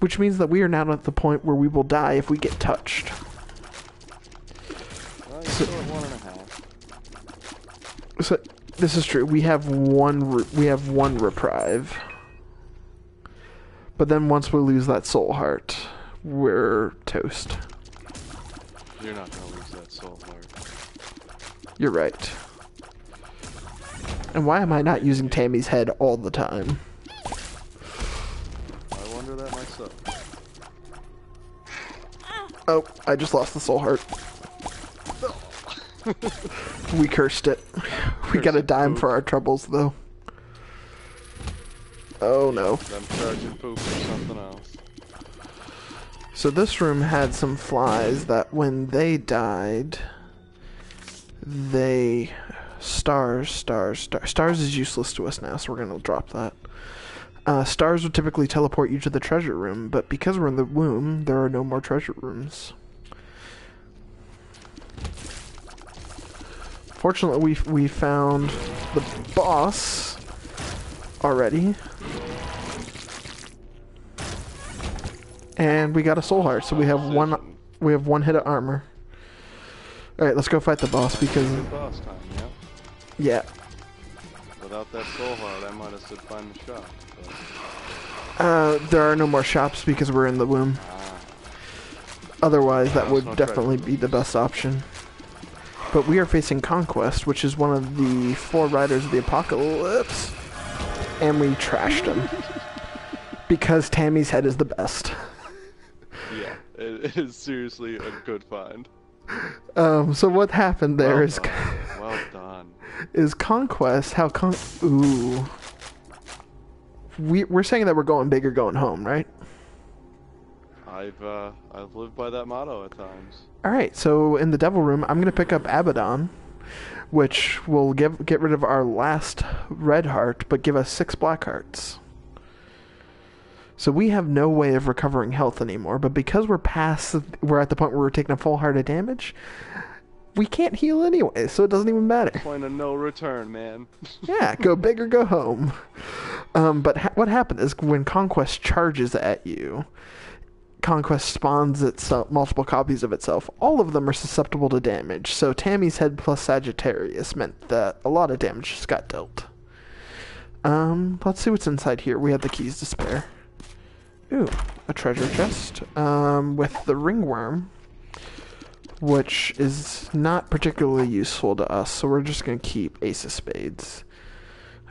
which means that we are now at the point where we will die if we get touched.
Well, you're still at one and a half.
So this is true. We have one. We have one reprieve. But then once we lose that soul heart, we're toast.
You're not gonna lose that soul heart.
You're right. And why am I not using Tammy's head all the time?
I wonder that myself.
Oh, I just lost the soul heart. we cursed it. We got a dime
poop.
for our troubles, though. Oh no.
Them charging poop or something else.
So this room had some flies that when they died, they stars, stars, stars. Stars is useless to us now, so we're gonna drop that. Uh, stars would typically teleport you to the treasure room, but because we're in the womb, there are no more treasure rooms. Fortunately, we we found the boss already, and we got a soul heart. So we have one we have one hit of armor. All right, let's go fight the boss because
yeah? Without that soul heart, I might have said find the shop. But,
uh, there are no more shops because we're in the womb.
ah,
Otherwise, that would
no
definitely
treasure.
be the best option. But we are facing Conquest, which is one of the four riders of the apocalypse, and we trashed him because Tammy's head is the best.
yeah, it, it is seriously a good find.
Um, so what happened there
well
is
Done. Well done.
Is Conquest how con ooh. We we're saying that we're going big or going home, right?
I've uh, I've lived by that motto at times.
All right, so in the Devil Room, I'm gonna pick up Abaddon, which will give get rid of our last red heart, but give us six black hearts. So we have no way of recovering health anymore. But because we're past, we're at the point where we're taking a full heart of damage. We can't heal anyway, so it doesn't even matter.
Point of no return, man.
Yeah, go big or go home. Um, but ha- what happened is when Conquest charges at you, Conquest spawns itself multiple copies of itself. All of them are susceptible to damage. So Tammy's head plus Sagittarius meant that a lot of damage just got dealt. Um, let's see what's inside here. We have the keys to spare. Ooh, a treasure chest. Um, with the ringworm, which is not particularly useful to us. So we're just gonna keep Ace of Spades.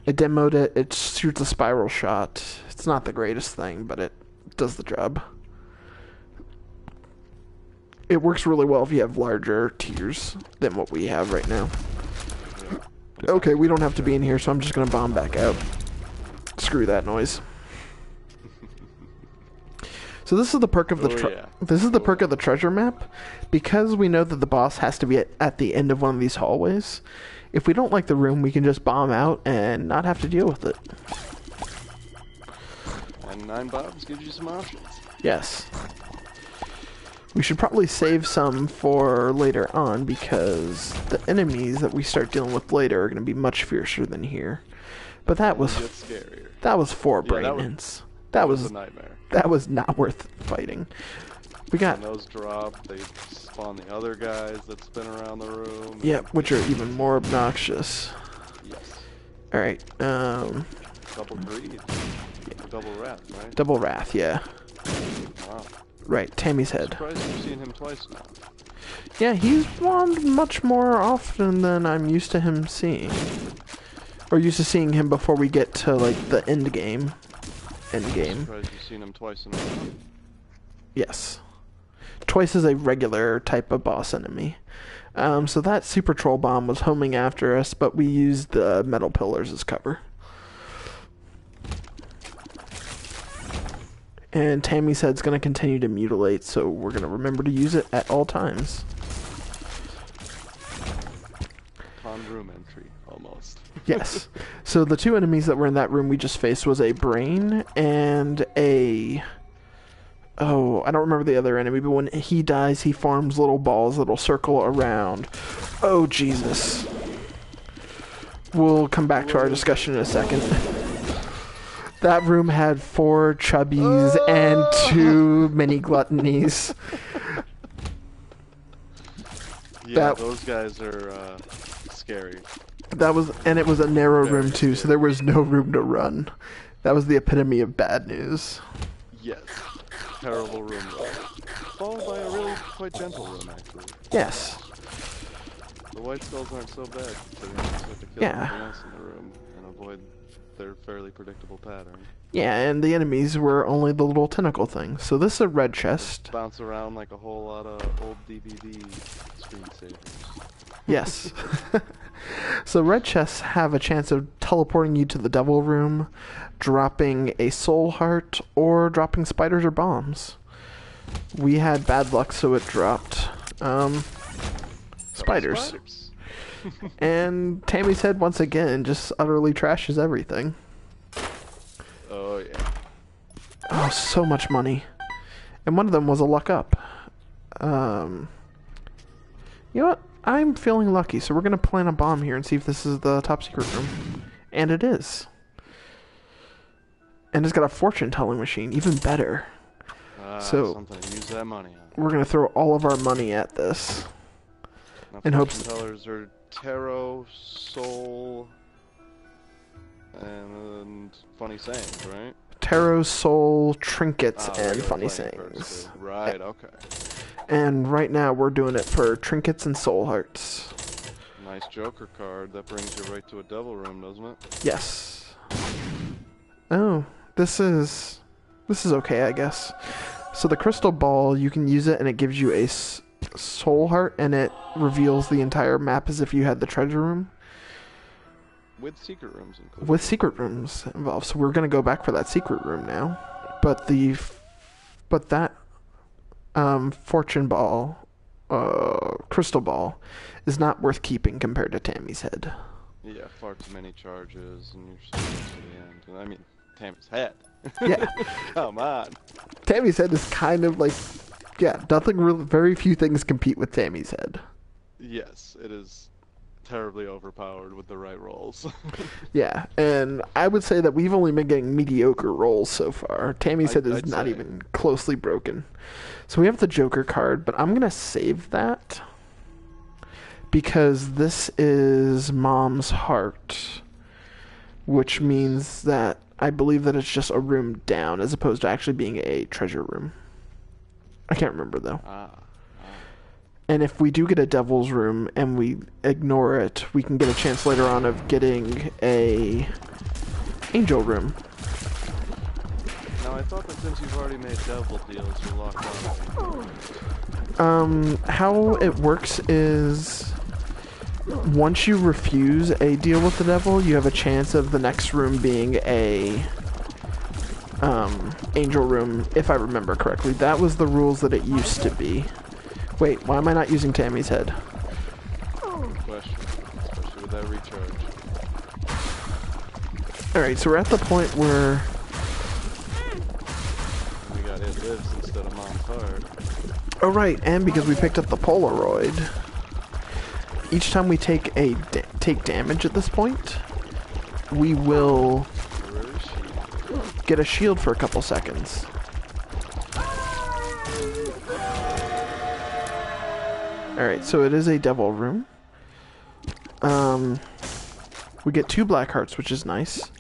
I demoed it. It shoots a spiral shot. It's not the greatest thing, but it does the job. It works really well if you have larger tears than what we have right now. Okay, we don't have to be in here, so I'm just gonna bomb back out. Screw that noise. So this is the perk of the
Oh, yeah.
this is the
Oh,
perk of the oh. treasure map, because we know that the boss has to be at, at the end of one of these hallways. If we don't like the room, we can just bomb out and not have to deal with it.
And nine bombs gives you some options.
Yes. We should probably save some for later on because the enemies that we start dealing with later are going to be much fiercer than here. But that was
scarier.
that was four
Yeah, that was-
was
a nightmare.
that was not worth fighting. We got
When those drop, they spawn the other guys that spin around the room.
yeah, which are even more obnoxious.
Yes.
All right, um,
Double greed. Double wrath, right?
double wrath. Yeah,
Wow.
right. Tammy's head.
Surprised you've seen him twice now.
Yeah, he's spawned much more often than I'm used to him seeing. Or used to seeing him before we get to like the end game. End game.
You've seen him twice in a row.
Yes. Twice is a regular type of boss enemy. Um, so that super troll bomb was homing after us, but we used the metal pillars as cover. And Tammy's head's going to continue to mutilate, so we're going to remember to use it at all times.
Upon room entry, almost.
Yes. so the two enemies that were in that room we just faced was a brain and a Oh, I don't remember the other enemy, but when he dies, he forms little balls that'll circle around. Oh Jesus. We'll come back to our discussion in a second. That room had four chubbies and two mini gluttonies.
Yeah,
That-
those guys are uh, scary.
That was, and it was a narrow room too, so there was no room to run. That was the epitome of bad news.
Yes. Terrible room though. Followed by a really quite gentle room actually.
Yes.
The white skulls aren't so bad considering you just have to kill
Yeah.
else in the room and avoid their fairly predictable pattern.
Yeah, and the enemies were only the little tentacle things. So this is a red chest.
Bounce around like a whole lot of old DVD screensavers.
Yes. so red chests have a chance of teleporting you to the devil room, dropping a soul heart, or dropping spiders or bombs. We had bad luck, so it dropped um, spiders.
Spiders.
and Tammy's head once again just utterly trashes everything.
Oh yeah.
Oh, so much money. And one of them was a luck up. Um, you know what? I'm feeling lucky, so we're gonna plant a bomb here and see if this is the top secret room. And it is. And it's got a fortune telling machine, even better.
Ah,
So-
use that money on.
We're gonna throw all of our money at this.
Now,
In hopes-
tellers are tarot, soul, and funny sayings, right?
Tarot, soul, trinkets,
Ah,
and funny sayings.
Right. Okay.
And right now we're doing it for trinkets and soul hearts.
Nice Joker card. That brings you right to a devil room, doesn't it?
Yes. Oh, this is this is okay, I guess. So the crystal ball, you can use it, and it gives you a s- soul heart, and it reveals the entire map as if you had the treasure room
With secret rooms included.
with secret rooms involved. So we're gonna go back for that secret room now. But the f- but that um, fortune ball, uh, crystal ball, is not worth keeping compared to Tammy's head.
Yeah, far too many charges, and you're so close to the end. And I mean, Tammy's head.
Yeah.
Come on.
Tammy's head is kind of like, yeah, nothing really, very few things compete with Tammy's head.
Yes, it is terribly overpowered with the right rolls.
Yeah, and I would say that we've only been getting mediocre rolls so far. Tammy's
I-
head is
I'd
not
say.
even closely broken. So we have the Joker card, but I'm going to save that because this is Mom's Heart, which means that I believe that it's just a room down as opposed to actually being a treasure room. I can't remember though.
ah.
And if we do get a devil's room and we ignore it, we can get a chance later on of getting a angel room.
Now I thought that since you've already made devil deals, you're locked on.
Um, how it works is once you refuse a deal with the devil, you have a chance of the next room being a um, angel room, if I remember correctly. That was the rules that it used to be. Wait, why am I not using Tammy's head?
Question. Especially with that recharge.
Alright, so we're at the point where
We got lives instead of mom's heart.
Oh right, and because we picked up the Polaroid, each time we take a da- take damage at this point, we will get a shield for a couple seconds. All right, so it is a devil room. Um, we get two black hearts, which is nice.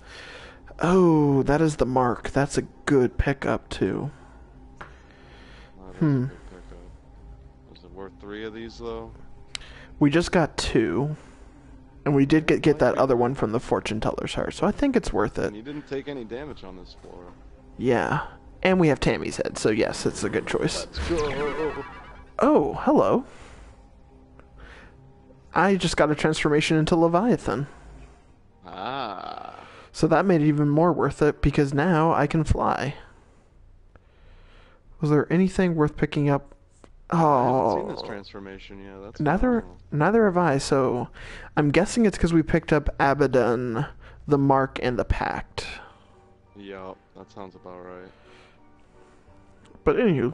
Oh, that is the mark. That's a good pickup too.
That is a
Hmm.
Is it worth three of these though?
We just got two, and we did get get that other one from the fortune teller's heart, so I think it's worth it.
And you didn't take any damage on this floor.
Yeah, and we have Tammy's head, so yes, it's a good choice.
Let's go.
Oh, hello. I just got a transformation into Leviathan,
Ah.
so that made it even more worth it because now I can fly. Was there anything worth picking up?
I haven't seen this
Oh,
transformation yet. That's
neither
phenomenal.
neither have I. So, I'm guessing it's because we picked up Abaddon, the Mark, and the Pact.
Yup, that sounds about right.
But anywho,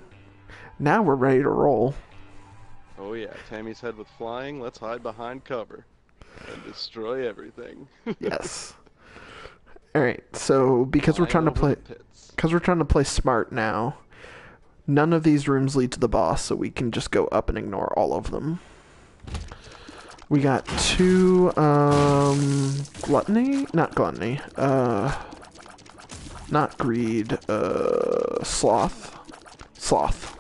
now we're ready to roll.
Oh yeah, Tammy's head with flying. Let's hide behind cover and destroy everything.
Yes. All right. So because we're trying to play, because we're trying to play smart now, none of these rooms lead to the boss, so we can just go up and ignore all of them. We got two um gluttony, not gluttony, uh, not greed, uh, sloth, sloth.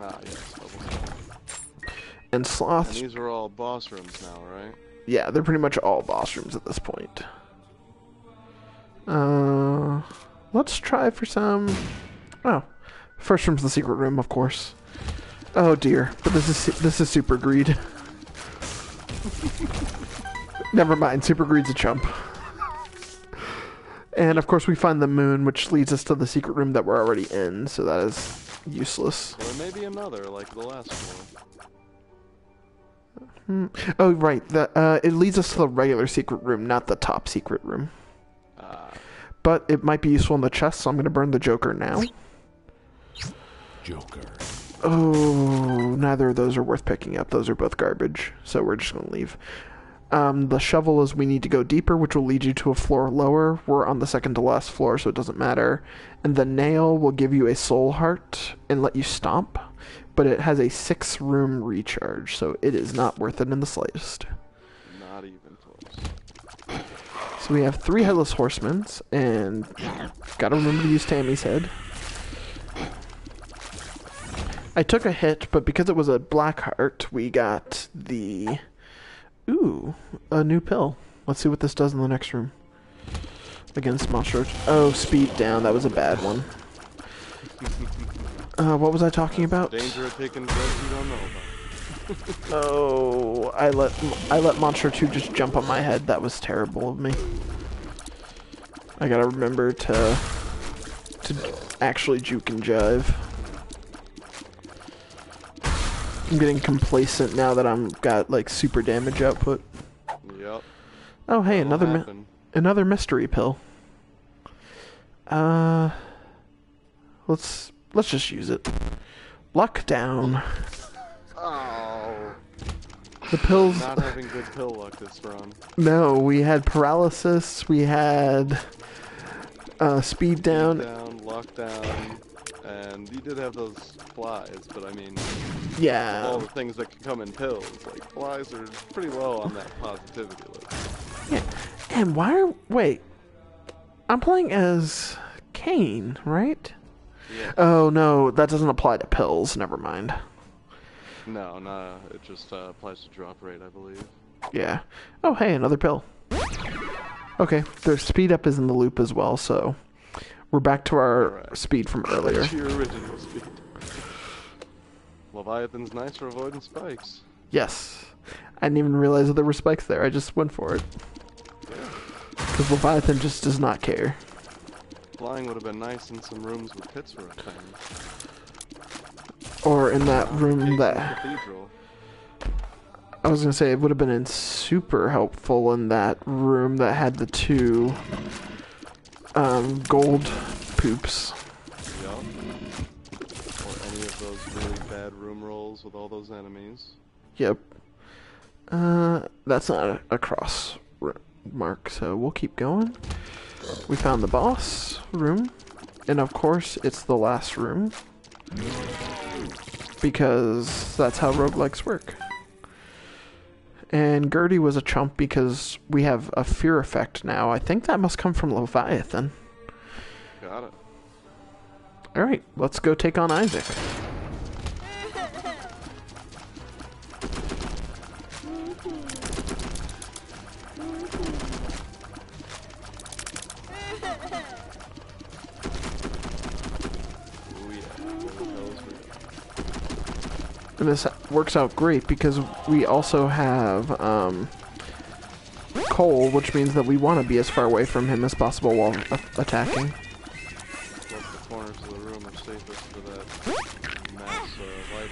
Ah yes, double sloth.
And
And
sloth,
these are all boss rooms now, right?
yeah, they're pretty much all boss rooms at this point. Uh, let's try for some. Oh, first room's the secret room, of course. Oh dear, but this is this is super greed. Never mind, super greed's a chump. And of course, we find the moon, which leads us to the secret room that we're already in. So that is useless.
Well, there may be another, like the last floor.
Oh, right. The, uh, it leads us to the regular secret room, not the top secret room.
Ah,
But it might be useful in the chest, so I'm going to burn the Joker now.
Joker.
Oh, neither of those are worth picking up. Those are both garbage, so we're just going to leave. Um, the shovel is we need to go deeper, which will lead you to a floor lower. We're on the second to last floor, so it doesn't matter. And the nail will give you a soul heart and let you stomp, but it has a six room recharge, so it is not worth it in the slightest.
not even close.
So we have three headless horsemen, and gotta remember to use Tammy's head. I took a hit, but because it was a black heart, we got the ooh a new pill. Let's see what this does in the next room against Monstro. Oh, speed down. That was a bad one. Uh, what was I talking about?
Danger of taking drugs you don't know about.
Oh, I let I let Monstro 2 just jump on my head. That was terrible of me. I gotta remember to to actually juke and jive. I'm getting complacent now that I'm got like super damage output.
Yep.
Oh hey,
that'll
another mi- another mystery pill. Uh, let's let's just use it. Luck down.
Oh,
The pills.
not having good pill luck this run.
No, we had paralysis, we had uh, speed down.
Down, lockdown, and you did have those flies, but I mean,
yeah, all
the things that can come in pills, like flies are pretty low on that positivity list.
yeah. And why are. Wait. I'm playing as Cain, right?
Yeah.
Oh, no, that doesn't apply to pills. Never mind.
No, no, it just uh, applies to drop rate, I believe.
Yeah. Oh, hey, another pill. Okay, their speed up is in the loop as well, so we're back to our speed from earlier.
To your original speed. Leviathan's nice for avoiding spikes.
Yes. I didn't even realize that there were spikes there. I just went for it. Because Leviathan just does not care.
Flying would have been nice in some rooms with pits for a thing.
Or in that room that.
Cathedral.
I was gonna say it would have been in super helpful in that room that had the two um, gold poops.
Yup. Or any of those really bad room rolls with all those enemies.
Yep. Uh, that's not a, cross r- mark, so we'll keep going. We found the boss room, and of course, it's the last room because that's how roguelikes work. And Gurdy was a chump because we have a fear effect now. I think that must come from Leviathan.
Got it.
Alright, let's go take on Isaac. And this works out great because we also have um, coal, which means that we want to be as far away from him as possible while a- attacking.
Plus the corners of the room are safest for that mass uh.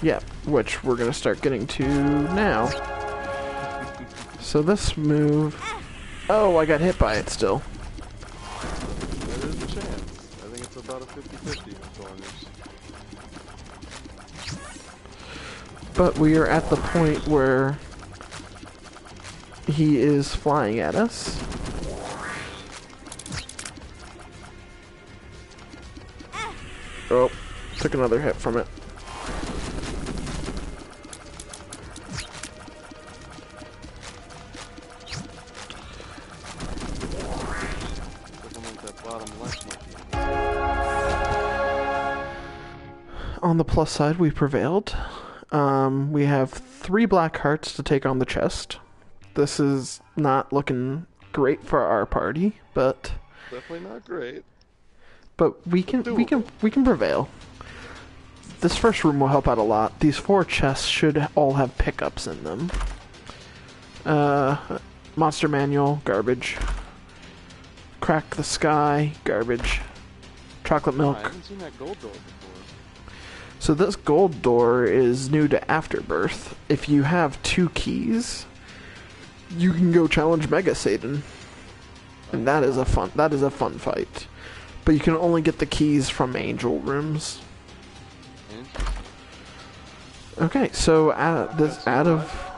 Yeah, which we're going to start getting to now. So this move... Oh, I got hit by it still.
There is a chance. I think it's about a 50-50 with corners.
But we are at the point where he is flying at us. Oh, took another hit from it. On the plus side, we prevailed. Um, we have three black hearts to take on the chest. This is not looking great for our party, but
Definitely not great.
but we can we can we can prevail. This first room will help out a lot. These four chests should all have pickups in them. Uh, monster manual, garbage. Crack the sky, garbage. Chocolate
Oh, I
milk.
haven't seen that gold door before.
So this gold door is new to Afterbirth. If you have two keys, you can go challenge Mega Satan. And that is a fun that is a fun fight. But you can only get the keys from angel rooms. Okay, so out of, this out of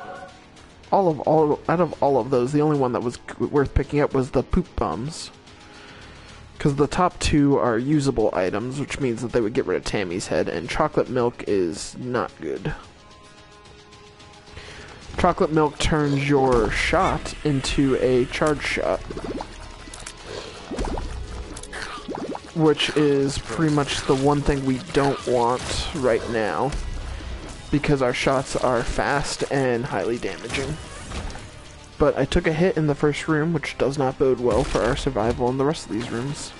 all of all out of all of those, the only one that was worth picking up was the poop bums. Because the top two are usable items, which means that they would get rid of Tammy's head, and chocolate milk is not good. Chocolate milk turns your shot into a charge shot. Which is pretty much the one thing we don't want right now because our shots are fast and highly damaging. But I took a hit in the first room, which does not bode well for our survival in the rest of these rooms.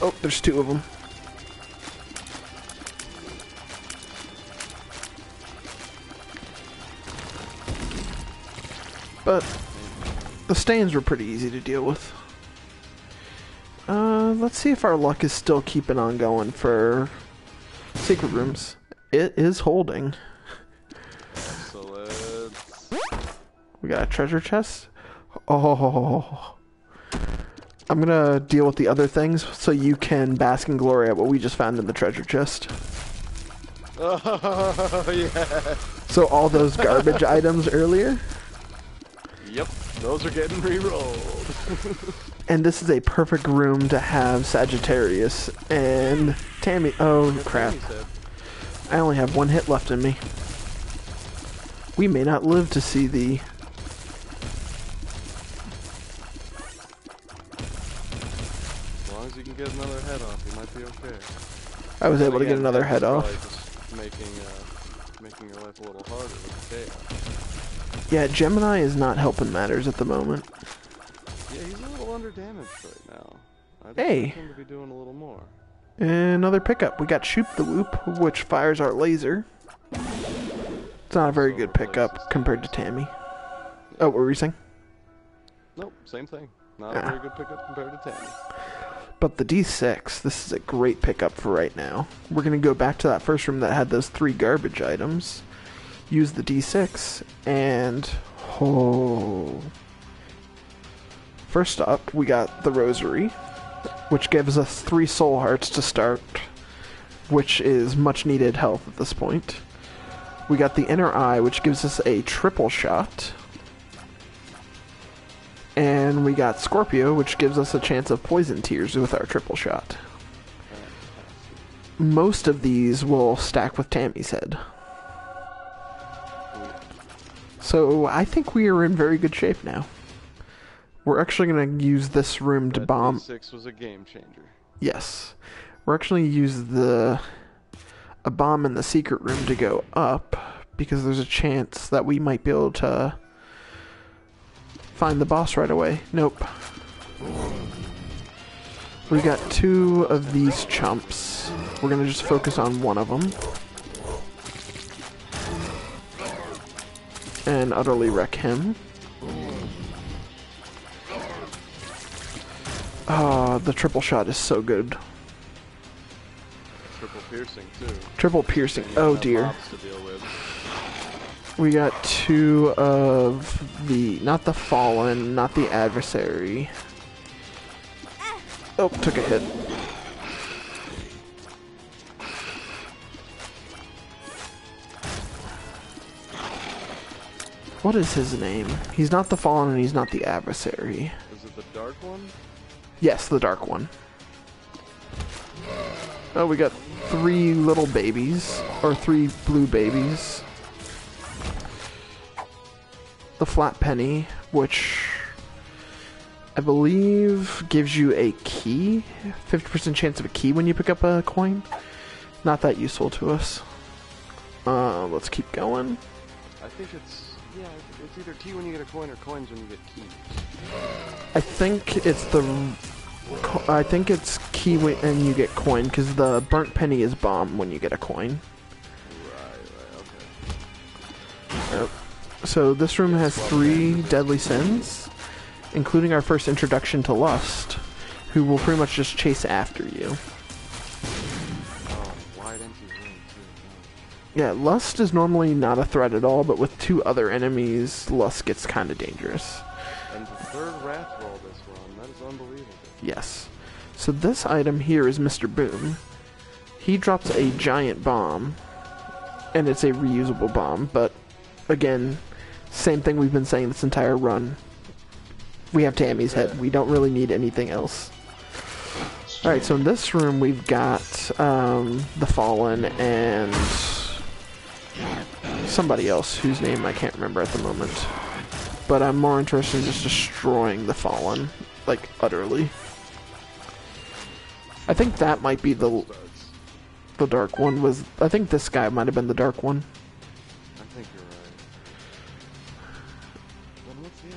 Oh, there's two of them. But the stains were pretty easy to deal with. Uh, let's see if our luck is still keeping on going for secret rooms. It is holding.
So let's.
We got a treasure chest. Oh. I'm gonna deal with the other things so you can bask in glory at what we just found in the treasure chest.
Oh yeah.
So all those garbage items earlier,
Yep. Those are getting re-rolled.
And this is a perfect room to have Sagittarius and Tammy. Oh crap! I only have one hit left in me. We may not live to see the.
As long as you can get another head off, you might be okay.
I was able to get another head off.
making uh, making your life a little harder.
Yeah, Gemini is not helping matters at the moment.
Yeah, he's a little under damaged right now. I'd
Hey.
him to be doing a little more.
Another pickup. We got Shoop the Whoop, which fires our laser. It's not a very good pickup compared to Tammy. Oh, what were you saying?
Nope, same thing. Not a
Ah.
very good pickup compared to Tammy.
But the D6, this is a great pickup for right now. We're going to go back to that first room that had those three garbage items. Use the D6, and. Oh. First up, we got the Rosary, which gives us three soul hearts to start, which is much needed health at this point. We got the Inner Eye, which gives us a triple shot. And we got Scorpio, which gives us a chance of poison tears with our triple shot. Most of these will stack with Tammy's head. So I think we are in very good shape now. We're actually going to use this room to bomb.
D6 was a game changer.
Yes. We're actually going to use the a bomb in the secret room to go up because there's a chance that we might be able to find the boss right away. Nope. We got two of these chumps. We're gonna just focus on one of them. And utterly wreck him. Ah, the triple shot is so good.
Triple piercing too.
Triple piercing. Oh dear.
mobs to deal with.
We got two of the not the fallen, not the adversary. Oh, took a hit. What is his name? He's not the fallen and he's not the adversary.
Is it the dark one?
Yes, the dark one. Oh, we got three little babies, or three blue babies. The flat penny, which I believe gives you a key, 50% chance of a key when you pick up a coin. Not that useful to us. Uh, let's keep going.
I think it's yeah. It's either key when you get a coin or coins when you get keys.
I think it's the. I think it's key and you get coin because the burnt penny is bomb when you get a coin.
Right. Right. Okay.
So this room has three deadly sins, including our first introduction to Lust, who will pretty much just chase after you. Yeah, Lust is normally not a threat at all, but with two other enemies, Lust gets kind of dangerous.
And the third wrath roll this. That is unbelievable.
Yes. So this item here is Mr. Boom. He drops a giant bomb, and it's a reusable bomb, but again, same thing we've been saying this entire run. We have Tammy's head. We don't really need anything else. Alright, so in this room we've got um, the Fallen and somebody else whose name I can't remember at the moment. But I'm more interested in just destroying the Fallen, like utterly. I think that might be the the dark one. Was I think this guy might have been the dark one.
I think you're right. What's the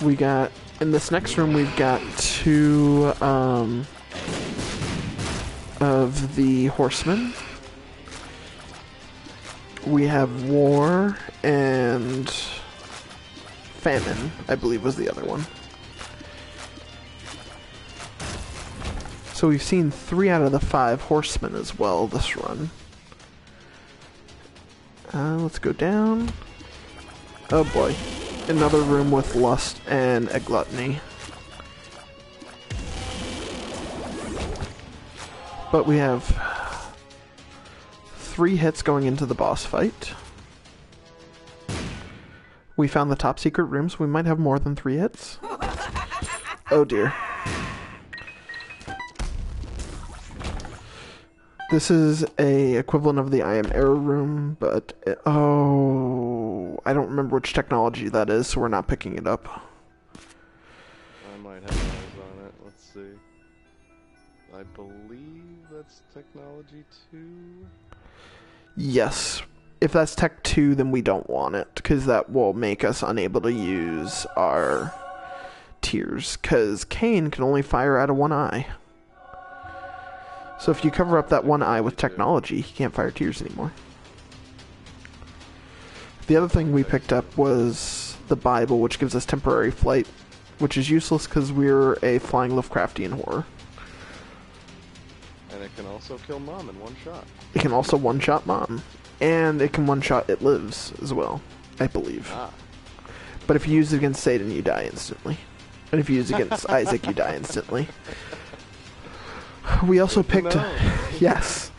other?
We got in this next room. We've got two um, of the horsemen. We have war and famine. I believe was the other one. So we've seen three out of the five horsemen as well this run. Uh, let's go down. Oh boy. Another room with lust and a gluttony. But we have three hits going into the boss fight. We found the top secret room, so we might have more than three hits. Oh dear. This is a equivalent of the I am error room, but it, oh, I don't remember which technology that is, so we're not picking it up.
I might have eyes on it. Let's see. I believe that's technology two.
Yes. If that's Tech 2, then we don't want it, because that will make us unable to use our tears, because Cain can only fire out of one eye. So if you cover up that one eye with technology, he can't fire tears anymore. The other thing we picked up was the Bible, which gives us temporary flight, which is useless because we're a flying Lovecraftian horror.
And it can also kill mom in one shot.
It can also one shot mom. And it can one shot it lives as well, I believe.
Ah.
But if you use it against Satan, you die instantly. And if you use it against Isaac, you die instantly. We also picked. yes.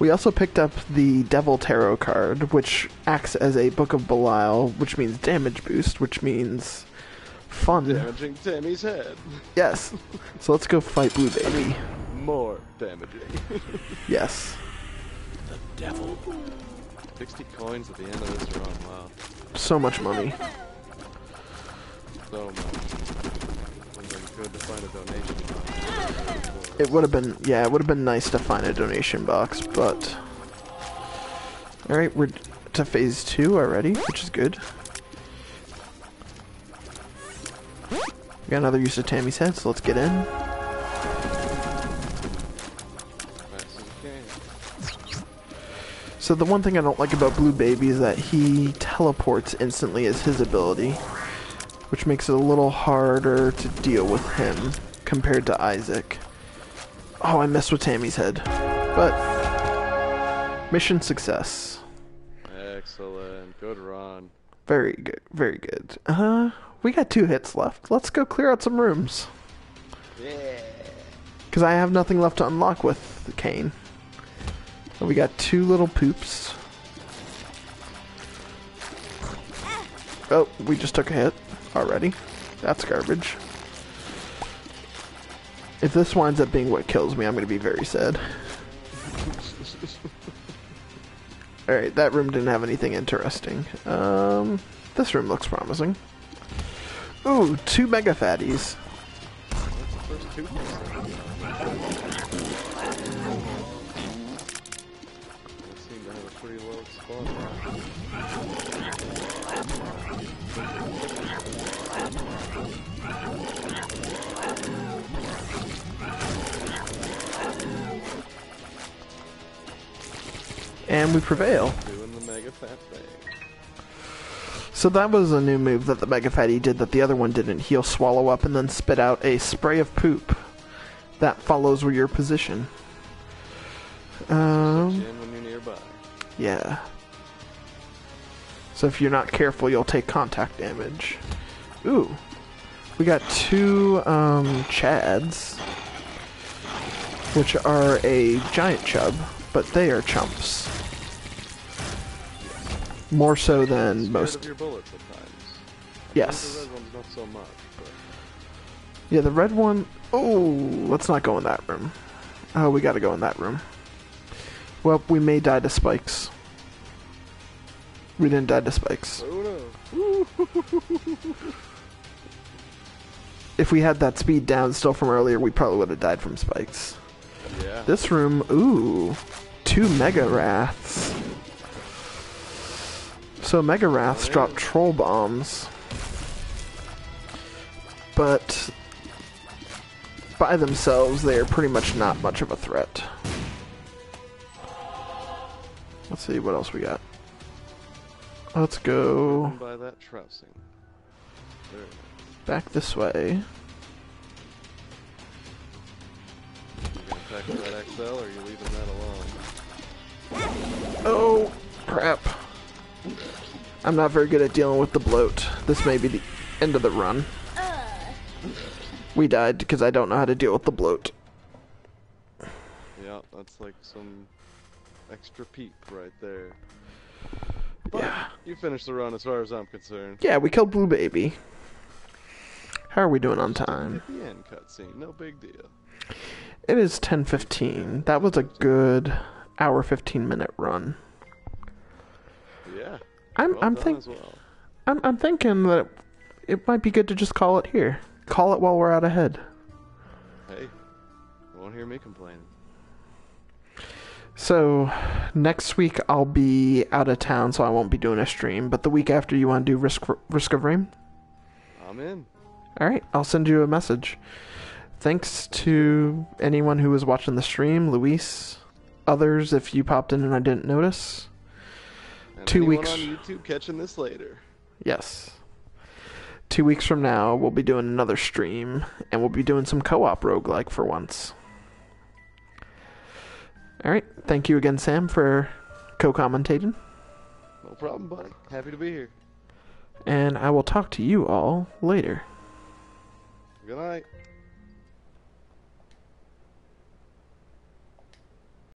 We also picked up the Devil Tarot card, which acts as a Book of Belial, which means damage boost, which means fun.
Damaging Tammy's head.
Yes. So let's go fight Blue Baby.
More damaging.
Yes.
The devil.
60 coins at the end of this run. Wow.
So much money.
So much. Would good to find a donation. box.
It would have been, yeah, it would have been nice to find a donation box, but. Alright, we're to phase two already, which is good. We got another use of Tammy's head, so let's get in. So the one thing I don't like about Blue Baby is that he teleports instantly as his ability, which makes it a little harder to deal with him compared to Isaac. Oh, I messed with Tammy's head. But mission success.
Excellent. Good run.
Very good. Very good. Uh, we got two hits left. Let's go clear out some rooms.
Yeah.
Because I have nothing left to unlock with Cain. And we got two little poops. Oh, we just took a hit already. That's garbage. If this winds up being what kills me, I'm going to be very sad. Alright, that room didn't have anything interesting. Um, this room looks promising. Ooh, two mega fatties. And we prevail. So that was a new move that the Mega Fatty did that the other one didn't. He'll swallow up and then spit out a spray of poop that follows your position. Um, yeah. So if you're not careful, you'll take contact damage. Ooh. We got two um, Chads, which are a giant chub, but they are chumps. More so than most.
of your bullets at.
Yes.
The red one's not so much, but
Yeah, the red one. Oh, let's not go in that room. Oh, we gotta go in that room. Well, we may die to spikes. We didn't die to spikes.
oh no.
If we had that speed down still from earlier, we probably would have died from spikes.
Yeah.
This room, ooh, two Mega Wraths. So Mega Wraths drop troll bombs. But by themselves, they are pretty much not much of a threat. Let's see what else we got. Let's go
by that trouncing.
Back this way.
You gonna
I'm not very good at dealing with the bloat. This may be the end of the run. We died because I don't know how to deal with the bloat.
Yeah, that's like some extra peep right there. But
Yeah.
you finished the run as far as I'm concerned.
Yeah, we killed Blue Baby. How are we doing on time?
At the end cutscene, no big deal.
It is 10:15. That was a good hour 15 minute run. I'm
well
I'm
done
think
as well.
I'm I'm thinking that it might be good to just call it here. Call it while we're out ahead.
Hey, you won't hear me complaining.
So, next week I'll be out of town, so I won't be doing a stream. But the week after, you want to do Risk Risk of Rain?
I'm in.
All right, I'll send you a message. Thanks to anyone who was watching the stream, Luis, others if you popped in and I didn't notice.
And
Two weeks.
on YouTube catching this later.
Yes. Two weeks from now, we'll be doing another stream, and we'll be doing some co-op roguelike for once. All right, thank you again, Sam, for co-commentating,
No problem, buddy. Happy to be here.
and I will talk to you all later.
Good night.